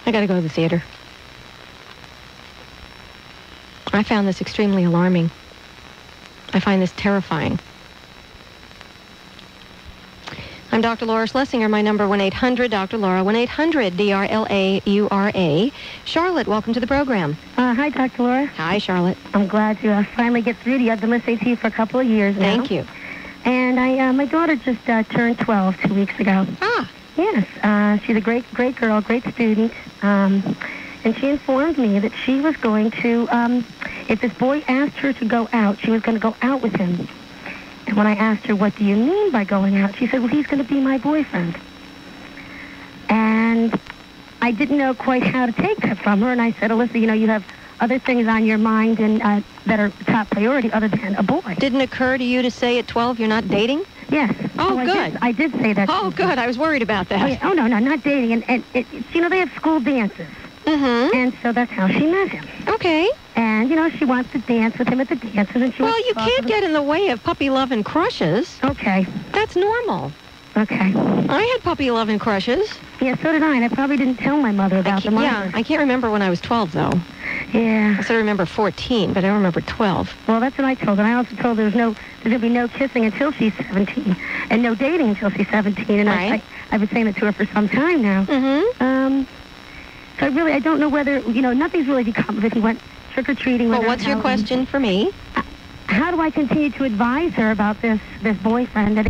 I gotta go to the theater. I found this extremely alarming. I find this terrifying. I'm Dr. Laura Schlesinger. My number 1-800 Dr. Laura 1-800 D-R-L-A-U-R-A. Charlotte, welcome to the program. Uh, hi, Dr. Laura. Hi, Charlotte. I'm glad to uh, finally get through to you. I've been listening to you for a couple of years now. Thank you. And I, uh, my daughter just uh, turned 12 two weeks ago. Ah. Yes. Uh, she's a great, great girl, great student. Um, and she informed me that she was going to, um, if this boy asked her to go out, she was going to go out with him. And when I asked her, what do you mean by going out? She said, well, he's going to be my boyfriend. And I didn't know quite how to take that from her. And I said, Alyssa, you know, you have other things on your mind and uh, that are top priority other than a boy. Didn't occur to you to say at 12 you're not dating? Yes. Oh, I good. did, I did say that. Oh, good. I was worried about that. Oh, yeah. oh no, no, not dating. And, and it, you know, they have school dances. Mm-hmm. And so that's how she met him. Okay. And, you know, she wants to dance with him at the dances. And she Well, wants you to can't get in the way of puppy love and crushes. Okay. That's normal. Okay. I had puppy love and crushes. Yeah, so did I. And I probably didn't tell my mother about them Yeah. I can't remember when I was 12, though. Yeah. I sort of remember 14, but I don't remember 12. Well, that's what I told her. I also told her there's no, there's going to be no kissing until she's 17, and no dating until she's 17. And I, I, I've been saying it to her for some time now. Mm-hmm. Um, so I really, I don't know whether, you know, nothing's really become of it. He went trick or treating. Well, what's your question for me? Uh, how do I continue to advise her about this this boyfriend that